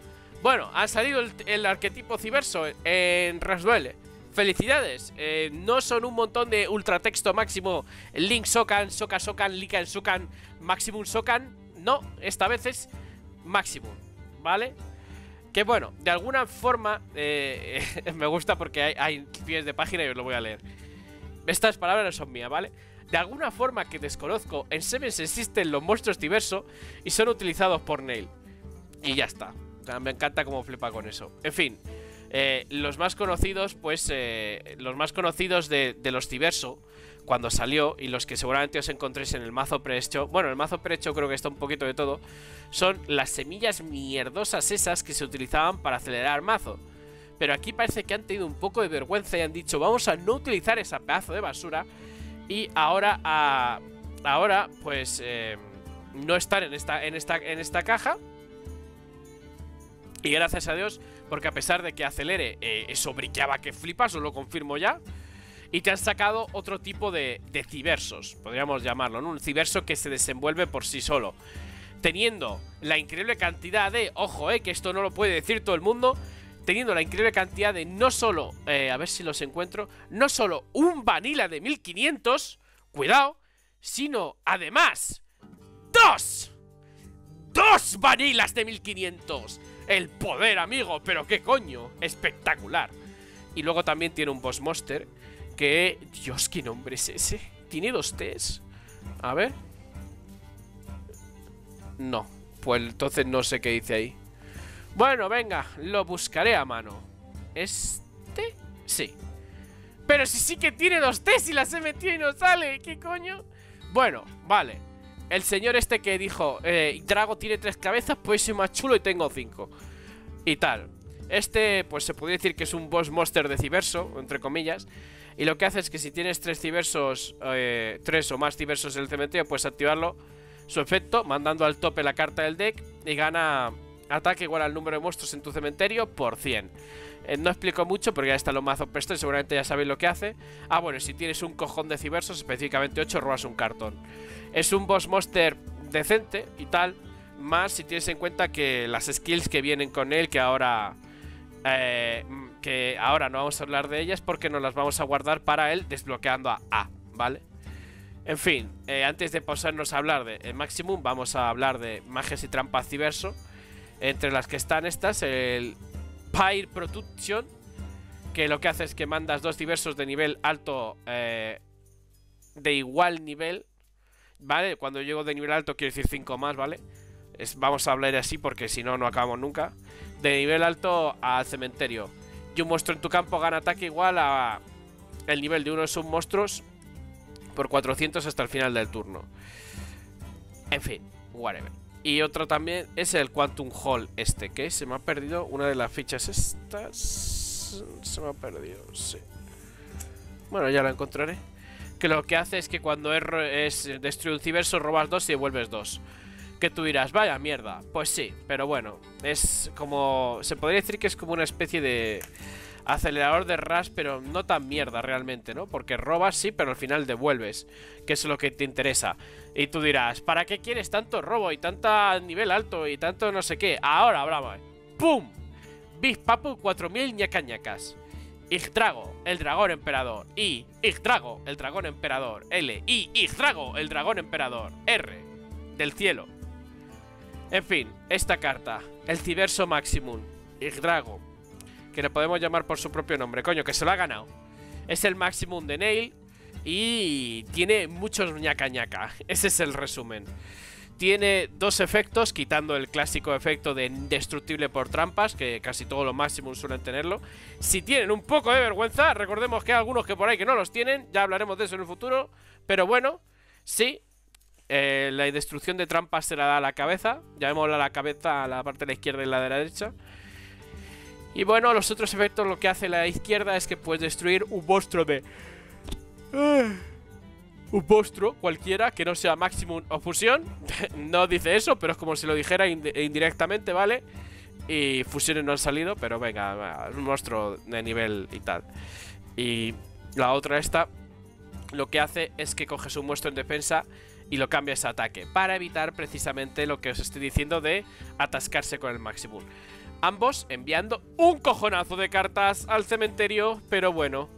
Bueno, ha salido el, arquetipo Civerso en Rasduele. Felicidades, eh, no son un montón de ultratexto máximo Link Sokan, Soka Sokan, Likan Sokan, Maximum Sokan No, esta vez es Maximum, ¿vale? Que bueno, de alguna forma eh, Me gusta porque hay, hay pies de página y os lo voy a leer Estas palabras no son mías, ¿vale? De alguna forma que desconozco, en Sevens existen los monstruos diversos y son utilizados por Nail. Y ya está. me encanta cómo flipa con eso. En fin, eh, los más conocidos, pues, eh, los más conocidos de, los Civerso, cuando salió, y los que seguramente os encontréis en el mazo prehecho, bueno, el mazo prehecho creo que está un poquito de todo, son las semillas mierdosas esas que se utilizaban para acelerar mazo. Pero aquí parece que han tenido un poco de vergüenza y han dicho, vamos a no utilizar esa pedazo de basura, y ahora, ahora, pues, eh, no están en esta, en, esta, en esta caja. Y gracias a Dios porque a pesar de que acelere, eh, eso brillaba que flipas, os lo confirmo ya. Y te han sacado otro tipo de, de civersos, podríamos llamarlo, ¿no? Un civerso que se desenvuelve por sí solo. Teniendo la increíble cantidad de, ojo, eh, que esto no lo puede decir todo el mundo, teniendo la increíble cantidad de no solo, eh, a ver si los encuentro, no solo un vanilla de 1500, cuidado, sino además dos, dos vanilas de 1500. El poder, amigo, pero qué coño. Espectacular. Y luego también tiene un boss monster que... Dios, ¿qué nombre es ese? ¿Tiene dos T's? A ver. No. Pues entonces no sé qué dice ahí. Bueno, venga, lo buscaré a mano. ¿Este? Sí. Pero si sí que tiene dos T's y las he metido y no sale. ¿Qué coño? Bueno, vale. El señor este que dijo, eh, Drago tiene tres cabezas, pues soy más chulo y tengo cinco. Y tal. Este, pues se puede decir que es un boss monster de civerso, entre comillas. Y lo que hace es que si tienes tres civersos, eh, tres o más civersos en el cementerio, puedes activarlo, su efecto, mandando al tope la carta del deck y gana ataque igual al número de monstruos en tu cementerio por 100. Eh, no explico mucho porque ya está lo mazo presto y seguramente ya sabéis lo que hace. Ah, bueno, si tienes un cojón de civersos, específicamente 8, robas un cartón. Es un boss monster decente y tal. Más si tienes en cuenta que las skills que vienen con él, que ahora. Eh, que ahora no vamos a hablar de ellas porque nos las vamos a guardar para él desbloqueando a A, ¿vale? En fin, eh, antes de pasarnos a hablar de Maximum, vamos a hablar de magias y trampas civerso. Entre las que están estas, el Pyre Protection, que lo que hace es que mandas dos diversos de nivel alto eh, de igual nivel ¿Vale? Cuando llego de nivel alto quiero decir 5 más, ¿vale? vamos a hablar así porque si no, no acabamos nunca. De nivel alto al cementerio. Y un monstruo en tu campo gana ataque igual a el nivel de uno de sus monstruos por 400 hasta el final del turno. En fin, whatever. Y otro también es el Quantum Hall este, que se me ha perdido una de las fichas estas. Se me ha perdido, sí. Bueno, ya la encontraré que lo que hace es que cuando es, destruir un civerso robas dos y devuelves dos. Que tú dirás, vaya mierda. Pues sí, pero bueno, es como... Se podría decir que es como una especie de acelerador de rush, pero no tan mierda realmente, ¿no? Porque robas sí, pero al final devuelves, que es lo que te interesa. Y tú dirás, ¿para qué quieres tanto robo y tanta nivel alto y tanto no sé qué? Ahora hablamos. ¡Pum! Big Papu 4000 ñacañacas. Igdrago, el dragón emperador. I, Igdrago, el dragón emperador. L, I, Igdrago, el dragón emperador. R, del cielo. En fin, esta carta, el Civerso Maximum, Igdrago, que le podemos llamar por su propio nombre, coño, que se lo ha ganado. Es el Maximum de Nail y tiene muchos ñaca ñaca. Ese es el resumen. Tiene dos efectos, quitando el clásico efecto de indestructible por trampas, que casi todos los máximos suelen tenerlo. Si tienen un poco de vergüenza, recordemos que hay algunos que por ahí que no los tienen, ya hablaremos de eso en el futuro. Pero bueno, sí, eh, la destrucción de trampas se la da a la cabeza. Ya vemos la cabeza a la parte de la izquierda y la de la derecha. Y bueno, los otros efectos lo que hace la izquierda es que puedes destruir un monstruo de un monstruo cualquiera que no sea Maximum o Fusión. no dice eso, pero es como si lo dijera indirectamente, ¿vale? Y fusiones no han salido, pero venga, un monstruo de nivel y tal. Y la otra esta, lo que hace es que coges un monstruo en defensa y lo cambias a ataque. Para evitar precisamente lo que os estoy diciendo de atascarse con el Maximum. Ambos enviando un cojonazo de cartas al cementerio, pero bueno.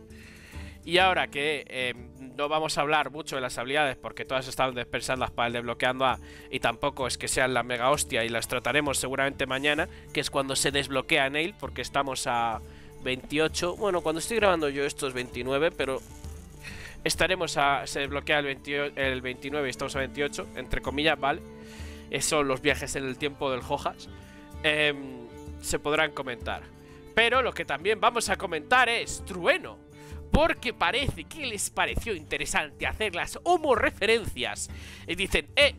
Y ahora que eh, no vamos a hablar mucho de las habilidades porque todas están dispersadas para el desbloqueando A y tampoco es que sean la mega hostia y las trataremos seguramente mañana, que es cuando se desbloquea Nail porque estamos a 28. Bueno, cuando estoy grabando yo esto es 29, pero estaremos a... se desbloquea el, el 29 y estamos a 28, entre comillas, ¿vale? Esos son los viajes en el tiempo del Jojas. Em, se podrán comentar. Pero lo que también vamos a comentar es Trueno porque parece que les pareció interesante hacer las homo-referencias. Y dicen, eh,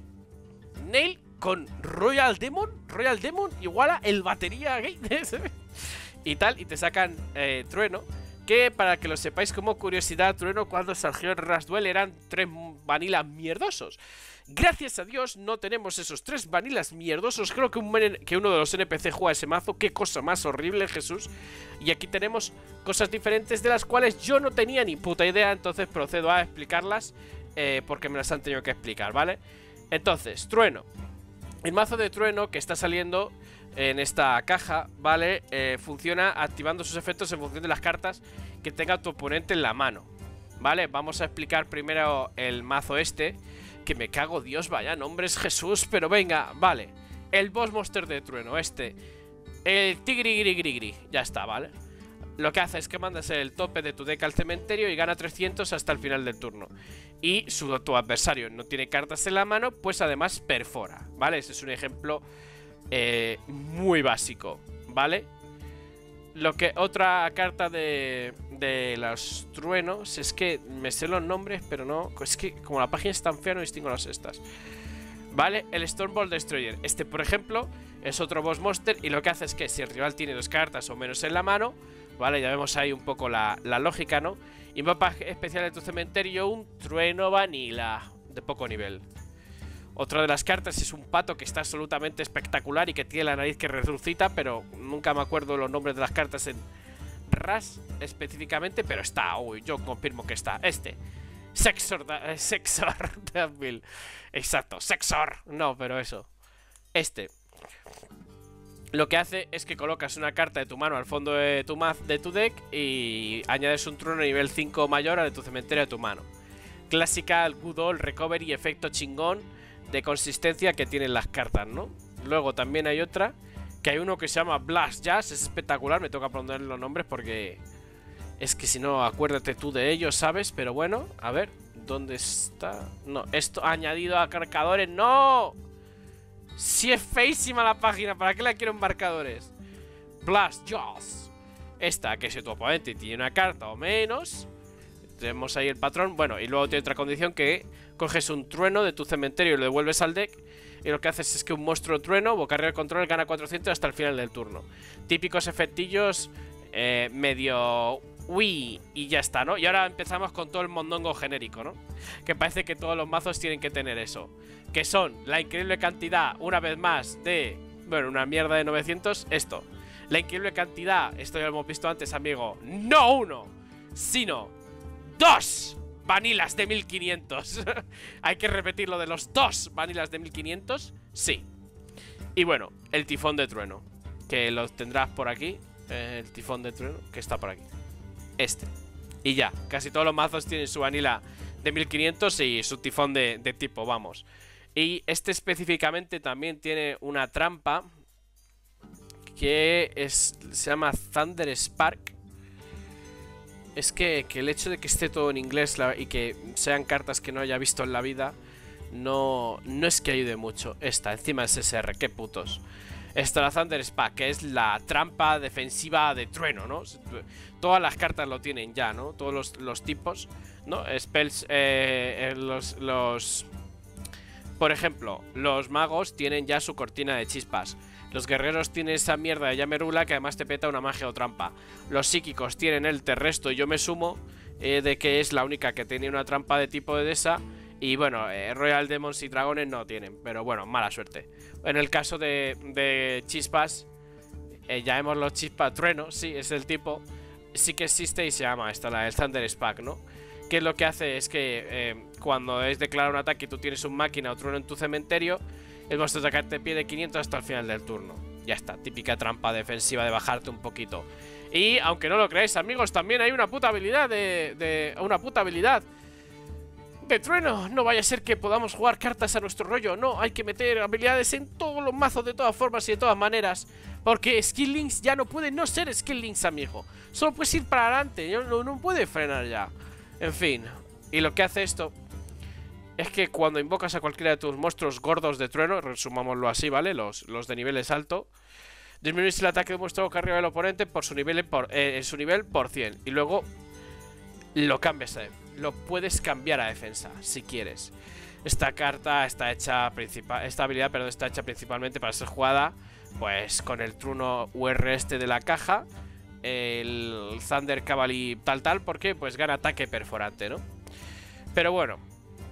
Nail con Royal Demon, Royal Demon igual a el batería gay. y tal, y te sacan eh, Trueno. Que para que lo sepáis como curiosidad, Trueno cuando salió en Rasduel eran tres vanilas mierdosos. Gracias a Dios no tenemos esos tres vanilas mierdosos. Creo que, que uno de los NPC juega ese mazo. Qué cosa más horrible, Jesús. Y aquí tenemos cosas diferentes de las cuales yo no tenía ni puta idea. Entonces procedo a explicarlas eh, porque me las han tenido que explicar, ¿vale? Entonces, Trueno. El mazo de Trueno que está saliendo en esta caja, ¿vale? Eh, funciona activando sus efectos en función de las cartas que tenga tu oponente en la mano. ¿Vale? Vamos a explicar primero el mazo este que me cago, Dios, vaya nombres, Jesús, pero venga, vale. El boss monster de trueno, este. El tigri gri gri gri, ya está, ¿vale? Lo que hace es que mandas el tope de tu deck al cementerio y gana 300 hasta el final del turno. Y su, tu adversario no tiene cartas en la mano, pues además perfora, ¿vale? Ese es un ejemplo eh, muy básico, ¿vale? Lo que otra carta de, de los truenos es que me sé los nombres, pero no. Es que como la página es tan fea, no distingo las estas. ¿Vale? El Stormbolt Destroyer. Este, por ejemplo, es otro boss monster. Y lo que hace es que si el rival tiene dos cartas o menos en la mano, ¿vale? Ya vemos ahí un poco la, la lógica, ¿no? Y mapa especial de tu cementerio, un trueno vanilla de poco nivel. Otra de las cartas es un pato que está absolutamente espectacular y que tiene la nariz que resucita, pero nunca me acuerdo los nombres de las cartas en Ras específicamente, pero está. Uy, yo confirmo que está. Este. Sexor, eh, Sexor Devil. Exacto, Sexor. No, pero eso. Este. Lo que hace es que colocas una carta de tu mano al fondo de tu, de tu deck y añades un trono nivel 5 mayor a tu cementerio de tu mano. Clásica, good old recovery, efecto chingón de consistencia que tienen las cartas, ¿no? Luego también hay otra, que hay uno que se llama Blast Jazz, es espectacular, me toca poner los nombres porque es que si no, acuérdate tú de ellos, ¿sabes? Pero bueno, a ver, ¿dónde está? No, esto añadido a cargadores, ¡no! Si es feísima la página, ¿para qué la quiero en marcadores? Blast Jazz. Esta, que si tu oponente tiene una carta o menos, tenemos ahí el patrón. Bueno, y luego tiene otra condición que coges un trueno de tu cementerio y lo devuelves al deck. Y lo que haces es que un monstruo trueno, bocarrera de control, gana 400 hasta el final del turno. Típicos efectillos eh, medio... Uy, y ya está, ¿no? Y ahora empezamos con todo el mondongo genérico, ¿no? Que parece que todos los mazos tienen que tener eso. Que son la increíble cantidad, una vez más, de... Bueno, una mierda de 900, esto. La increíble cantidad, esto ya lo hemos visto antes, amigo. No uno, sino dos vanilas de 1500. Hay que repetir lo de los dos vanilas de 1500. Sí. Y bueno, el tifón de trueno. Que lo tendrás por aquí. Eh, el tifón de trueno, que está por aquí. Este. Y ya, casi todos los mazos tienen su vanila de 1500 y su tifón de, de tipo, vamos. Y este específicamente también tiene una trampa que es, se llama Thunder Spark es que, el hecho de que esté todo en inglés y que sean cartas que no haya visto en la vida, no, no es que ayude mucho. Esta, encima es SR, qué putos. Esta la Thunder Spa, que es la trampa defensiva de trueno, ¿no? Todas las cartas lo tienen ya, ¿no? Todos los, tipos, ¿no? Spells, eh, eh, los, los... Por ejemplo, los magos tienen ya su cortina de chispas. Los guerreros tienen esa mierda de llamerula que además te peta una magia o trampa. Los psíquicos tienen el terresto y yo me sumo eh, de que es la única que tiene una trampa de tipo de esa. Y bueno, eh, Royal Demons y Dragones no tienen, pero bueno, mala suerte. En el caso de, de Chispas, eh, llamémoslo chispa trueno, sí, es el tipo, sí que existe y se llama esta, la, el Thunder Spack, ¿no? Que lo que hace es que eh, cuando es declarado un ataque y tú tienes un máquina o trueno en tu cementerio, el monstruo de te pide 500 hasta el final del turno. Ya está, típica trampa defensiva de bajarte un poquito. Y aunque no lo creáis, amigos, también hay una puta habilidad de, de una puta habilidad de trueno. No vaya a ser que podamos jugar cartas a nuestro rollo. No, hay que meter habilidades en todos los mazos de todas formas y de todas maneras. Porque Skill Links ya no puede no ser Skill Links, amigo. Solo puedes ir para adelante. No, no puede frenar ya. En fin. Y lo que hace esto es que cuando invocas a cualquiera de tus monstruos gordos de trueno, resumámoslo así, ¿vale? Los, los de niveles alto. Disminuye el ataque de monstruo que arriba del oponente por su nivel por, eh, su nivel por 100. Y luego lo cambias a lo puedes cambiar a defensa, si quieres. Esta carta está hecha principal, esta habilidad, perdón, está hecha principalmente para ser jugada, pues con el truno UR este de la caja, el Thunder Cavalry tal tal, porque pues gana ataque perforante, ¿no? Pero bueno,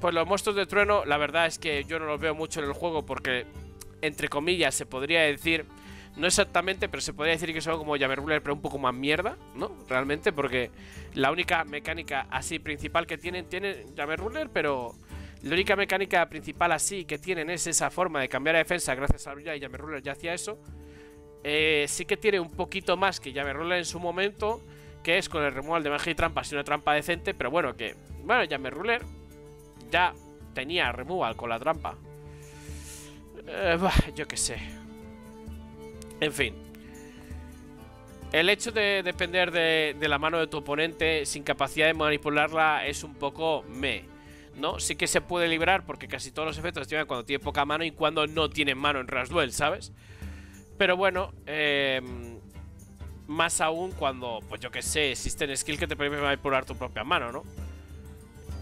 pues los monstruos de trueno, la verdad es que yo no los veo mucho en el juego porque, entre comillas, se podría decir no exactamente, pero se podría decir que son como Jammer Ruler, pero un poco más mierda, ¿no? Realmente, porque la única mecánica así principal que tienen, tienen Jammer Ruler, pero la única mecánica principal así que tienen es esa forma de cambiar de defensa gracias a Ruya y Jammer Ruler ya hacía eso. Eh, sí que tiene un poquito más que Jammer Ruler en su momento, que es con el removal de magia y trampas y una trampa decente, pero bueno, que, bueno, Jammer Ruler ya tenía removal con la trampa. Eh, yo qué sé. En fin. El hecho de depender de, la mano de tu oponente sin capacidad de manipularla es un poco me. ¿No? Sí que se puede librar porque casi todos los efectos tienen cuando tiene poca mano y cuando no tiene mano en Rasduel, ¿sabes? Pero bueno, em, más aún cuando, pues yo que sé, existen skills que te permiten manipular tu propia mano, ¿no?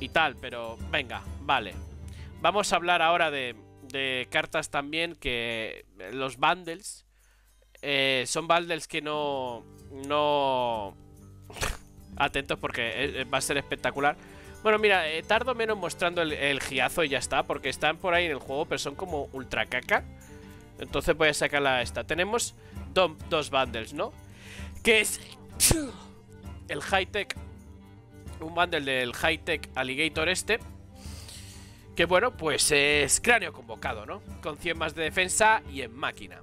Y tal, pero venga, vale. Vamos a hablar ahora de, cartas también que los bundles eh, son bundles que no... No... Atentos porque va a ser espectacular. Bueno, mira, eh, tardo menos mostrando el, giazo y ya está, porque están por ahí en el juego, pero son como ultra caca. Entonces voy a sacarla esta. Tenemos dos bundles, ¿no? Que es el high-tech, un bundle del high-tech alligator este. Que bueno, pues es cráneo convocado, ¿no? Con 100 más de defensa y en máquina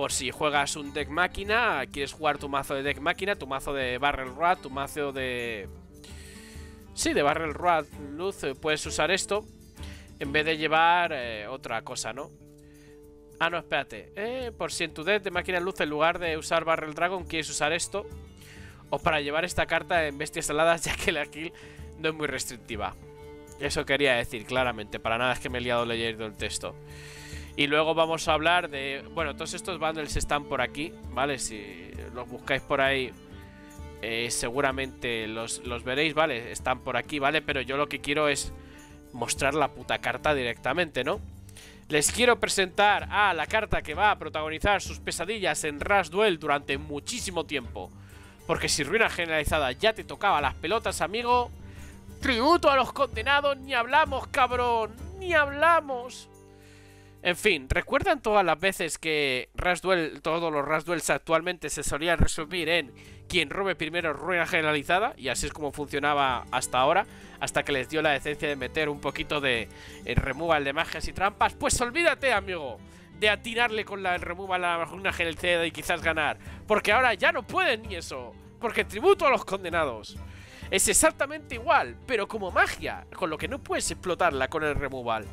por si juegas un deck máquina, quieres jugar tu mazo de deck máquina, tu mazo de Barrel Rad, tu mazo de... Sí, de Barrel Rad Luz, eh, puedes usar esto en vez de llevar eh, otra cosa, ¿no? Ah, no, espérate. Eh, por si en tu deck de máquina luz, en lugar de usar Barrel Dragon, quieres usar esto. O para llevar esta carta en bestias saladas, ya que la kill no es muy restrictiva. Eso quería decir, claramente. Para nada es que me he liado leyendo el texto. Y luego vamos a hablar de... Bueno, todos estos bundles están por aquí, ¿vale? Si los buscáis por ahí, eh, seguramente los, los veréis, ¿vale? Están por aquí, ¿vale? Pero yo lo que quiero es mostrar la puta carta directamente, ¿no? Les quiero presentar a la carta que va a protagonizar sus pesadillas en Rush Duel durante muchísimo tiempo. Porque si ruina generalizada ya te tocaba las pelotas, amigo... Tributo a los condenados, ni hablamos, cabrón, ni hablamos. En fin, ¿recuerdan todas las veces que Rasduel, todos los Rasduels actualmente se solían resumir en quien robe primero ruina generalizada? Y así es como funcionaba hasta ahora, hasta que les dio la decencia de meter un poquito de eh, removal de magias y trampas. Pues olvídate, amigo, de atinarle con la removal a la ruina generalizada y quizás ganar. Porque ahora ya no pueden ni eso, porque tributo a los condenados. Es exactamente igual, pero como magia, con lo que no puedes explotarla con el removal.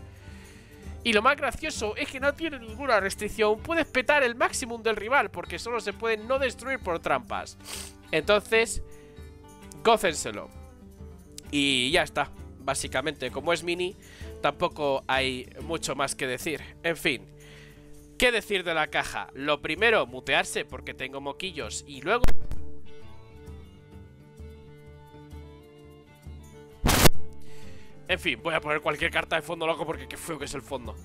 Y lo más gracioso es que no tiene ninguna restricción. Puedes petar el máximo del rival porque solo se puede no destruir por trampas. Entonces, gócenselo. Y ya está. Básicamente, como es mini, tampoco hay mucho más que decir. En fin. ¿Qué decir de la caja? Lo primero, mutearse porque tengo moquillos. Y luego... En fin, voy a poner cualquier carta de fondo loco porque qué feo que es el fondo.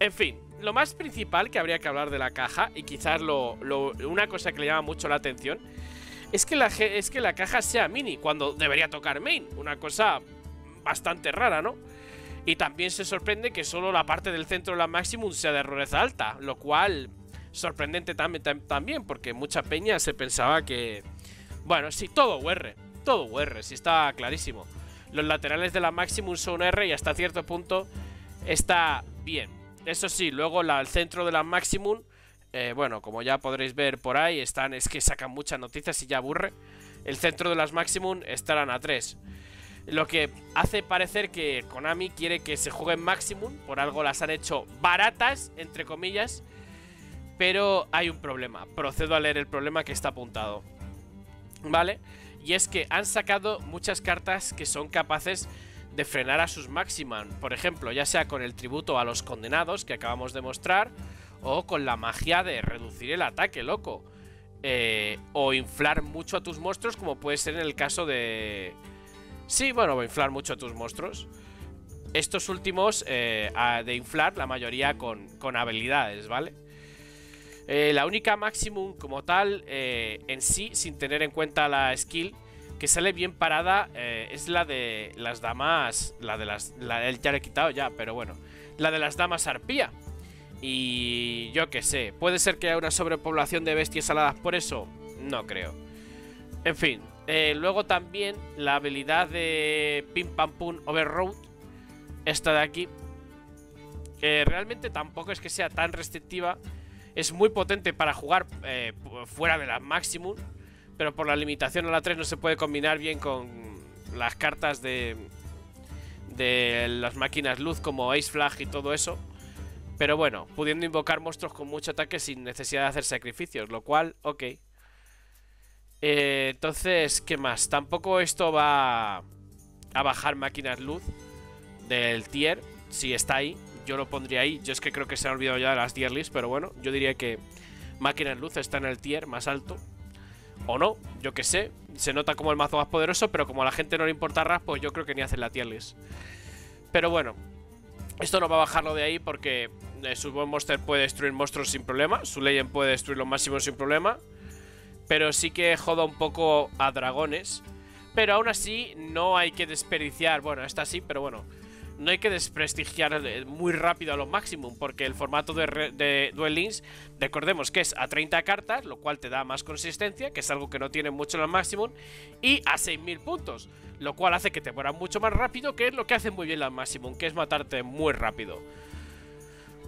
En fin, lo más principal que habría que hablar de la caja, y quizás lo, una cosa que le llama mucho la atención, es que, la, es que la caja sea mini, cuando debería tocar main. Una cosa bastante rara, ¿no? Y también se sorprende que solo la parte del centro de la Maximum sea de rareza alta, lo cual sorprendente también, porque mucha peña se pensaba que... Bueno, sí, todo UR, todo UR, sí está clarísimo. Los laterales de la Maximum son R y hasta cierto punto está bien. Eso sí, luego el centro de la Maximum, eh, bueno, como ya podréis ver por ahí, están, es que sacan muchas noticias y ya aburre. El centro de las Maximum estarán a 3. Lo que hace parecer que Konami quiere que se juegue en Maximum, por algo las han hecho baratas, entre comillas. Pero hay un problema, procedo a leer el problema que está apuntado. ¿Vale? Y es que han sacado muchas cartas que son capaces de frenar a sus Maximum. Por ejemplo, ya sea con el tributo a los condenados que acabamos de mostrar, o con la magia de reducir el ataque, loco. Eh, o inflar mucho a tus monstruos, como puede ser en el caso de Sí, bueno, voy a inflar mucho tus monstruos. Estos últimos eh, de inflar, la mayoría con, habilidades, ¿vale? Eh, la única maximum como tal, eh, en sí, sin tener en cuenta la skill, que sale bien parada, es la de las damas... La de las... La, ya he quitado ya, pero bueno. La de las damas arpía. Y yo qué sé, ¿puede ser que haya una sobrepoblación de bestias aladas por eso? No creo. En fin, eh, luego también la habilidad de Pim Pam Pum Overroad. Esta de aquí. Que realmente tampoco es que sea tan restrictiva. Es muy potente para jugar eh, fuera de la Maximum. Pero por la limitación a la 3 no se puede combinar bien con las cartas de, de las máquinas luz como Ace Flag y todo eso. Pero bueno, pudiendo invocar monstruos con mucho ataque sin necesidad de hacer sacrificios. Lo cual, ok. Eh, entonces, ¿qué más? Tampoco esto va a bajar máquinas luz del tier. Si está ahí, yo lo pondría ahí. Yo es que creo que se han olvidado ya de las tier list, pero bueno, yo diría que máquinas luz está en el tier más alto. O no, yo que sé. Se nota como el mazo más poderoso, pero como a la gente no le importa RAS, pues yo creo que ni hacen la tier list. Pero bueno, esto no va a bajarlo de ahí porque eh, su buen monster puede destruir monstruos sin problema. Su Legend puede destruir los máximos sin problema. Pero sí que joda un poco a dragones. Pero aún así no hay que desperdiciar. Bueno, esta sí, pero bueno. No hay que desprestigiar muy rápido a lo máximo. Porque el formato de, Duel Links, recordemos que es a 30 cartas, lo cual te da más consistencia, que es algo que no tiene mucho en el máximo. Y a 6000 puntos, lo cual hace que te mueras mucho más rápido, que es lo que hace muy bien la máximo, que es matarte muy rápido.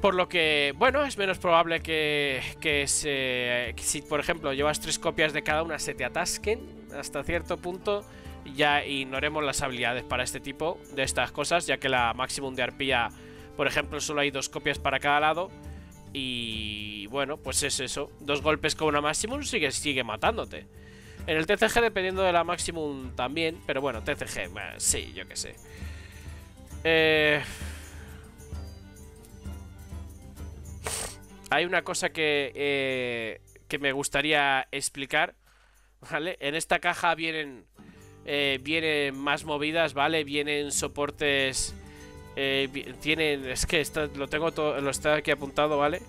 Por lo que, bueno, es menos probable que, que, se, si, por ejemplo, llevas tres copias de cada una, se te atasquen hasta cierto punto. Ya ignoremos las habilidades para este tipo de estas cosas, ya que la Maximum de Arpía, por ejemplo, solo hay dos copias para cada lado. Y bueno, pues es eso. Dos golpes con una Maximum sigue, sigue matándote. En el TCG dependiendo de la Maximum también, pero bueno, TCG, sí, yo qué sé. Eh... Hay una cosa que, eh, que me gustaría explicar, ¿vale? En esta caja vienen, eh, vienen más movidas, ¿vale? Vienen soportes... Eh, tienen... Es que lo tengo todo, lo está aquí apuntado, ¿vale?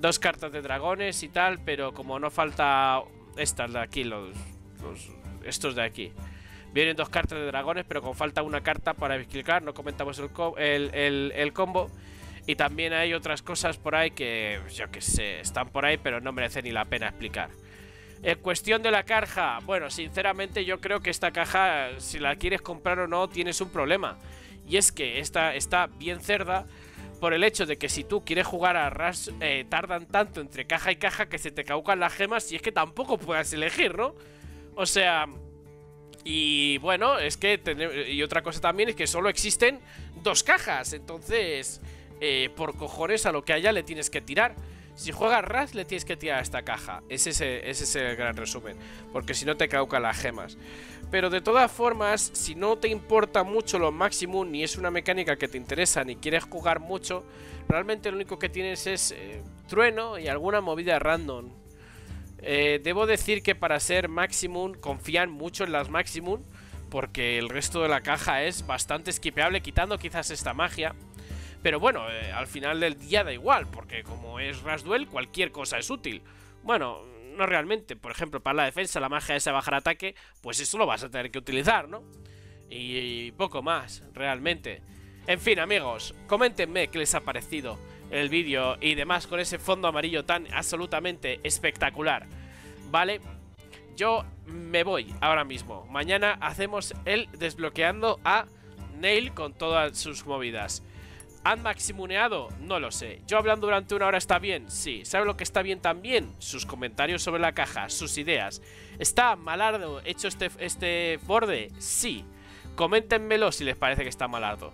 Dos cartas de dragones y tal, pero como no falta estas de aquí, los, estos de aquí. Vienen dos cartas de dragones, pero con falta una carta para explicar, no comentamos el, el, el combo. Y también hay otras cosas por ahí que, yo que sé, están por ahí, pero no merece ni la pena explicar. En cuestión de la caja, bueno, sinceramente yo creo que esta caja, si la quieres comprar o no, tienes un problema. Y es que esta está bien cerda por el hecho de que si tú quieres jugar a Rush, eh, tardan tanto entre caja y caja que se te caucan las gemas y es que tampoco puedes elegir, ¿no? O sea... Y bueno, es que... Y otra cosa también es que solo existen dos cajas, entonces... Eh, por cojones a lo que haya le tienes que tirar. Si juegas Raz, le tienes que tirar a esta caja. Ese es, el, ese es gran resumen. Porque si no te caucan las gemas. Pero de todas formas, si no te importa mucho lo máximo, ni es una mecánica que te interesa, ni quieres jugar mucho, realmente lo único que tienes es eh, trueno y alguna movida random. Eh, debo decir que para ser maximum confían mucho en las maximum, porque el resto de la caja es bastante skipeable, quitando quizás esta magia. Pero bueno, eh, al final del día da igual, porque como es Rasduel, cualquier cosa es útil. Bueno, no realmente. Por ejemplo, para la defensa, la magia esa bajar ataque, pues eso lo vas a tener que utilizar, ¿no? Y, poco más, realmente. En fin, amigos, coméntenme qué les ha parecido. el vídeo y demás con ese fondo amarillo tan absolutamente espectacular. ¿Vale? Yo me voy ahora mismo. Mañana hacemos el desbloqueando a Nail con todas sus movidas. ¿Han maximuneado? No lo sé. ¿Yo hablando durante una hora está bien? Sí. ¿Sabe lo que está bien también? Sus comentarios sobre la caja, sus ideas. ¿Está malardo hecho este, este borde? Sí. Coméntenmelo si les parece que está malardo.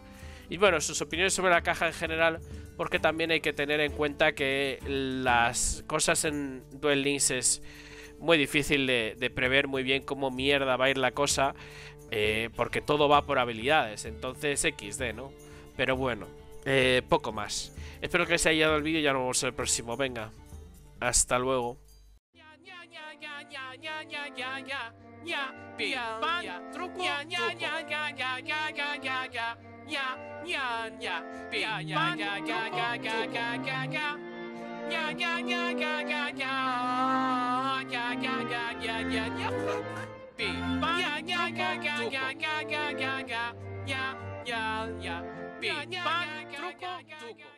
Y bueno, sus opiniones sobre la caja en general, porque también hay que tener en cuenta que las cosas en Duel Links es muy difícil de, prever muy bien cómo mierda va a ir la cosa, eh, porque todo va por habilidades, entonces XD, ¿no? Pero bueno, eh, poco más. Espero que os haya dado el vídeo y ya nos vemos en el próximo. Venga, hasta luego. nya nya ya, ya, ya, ya, ya, ya,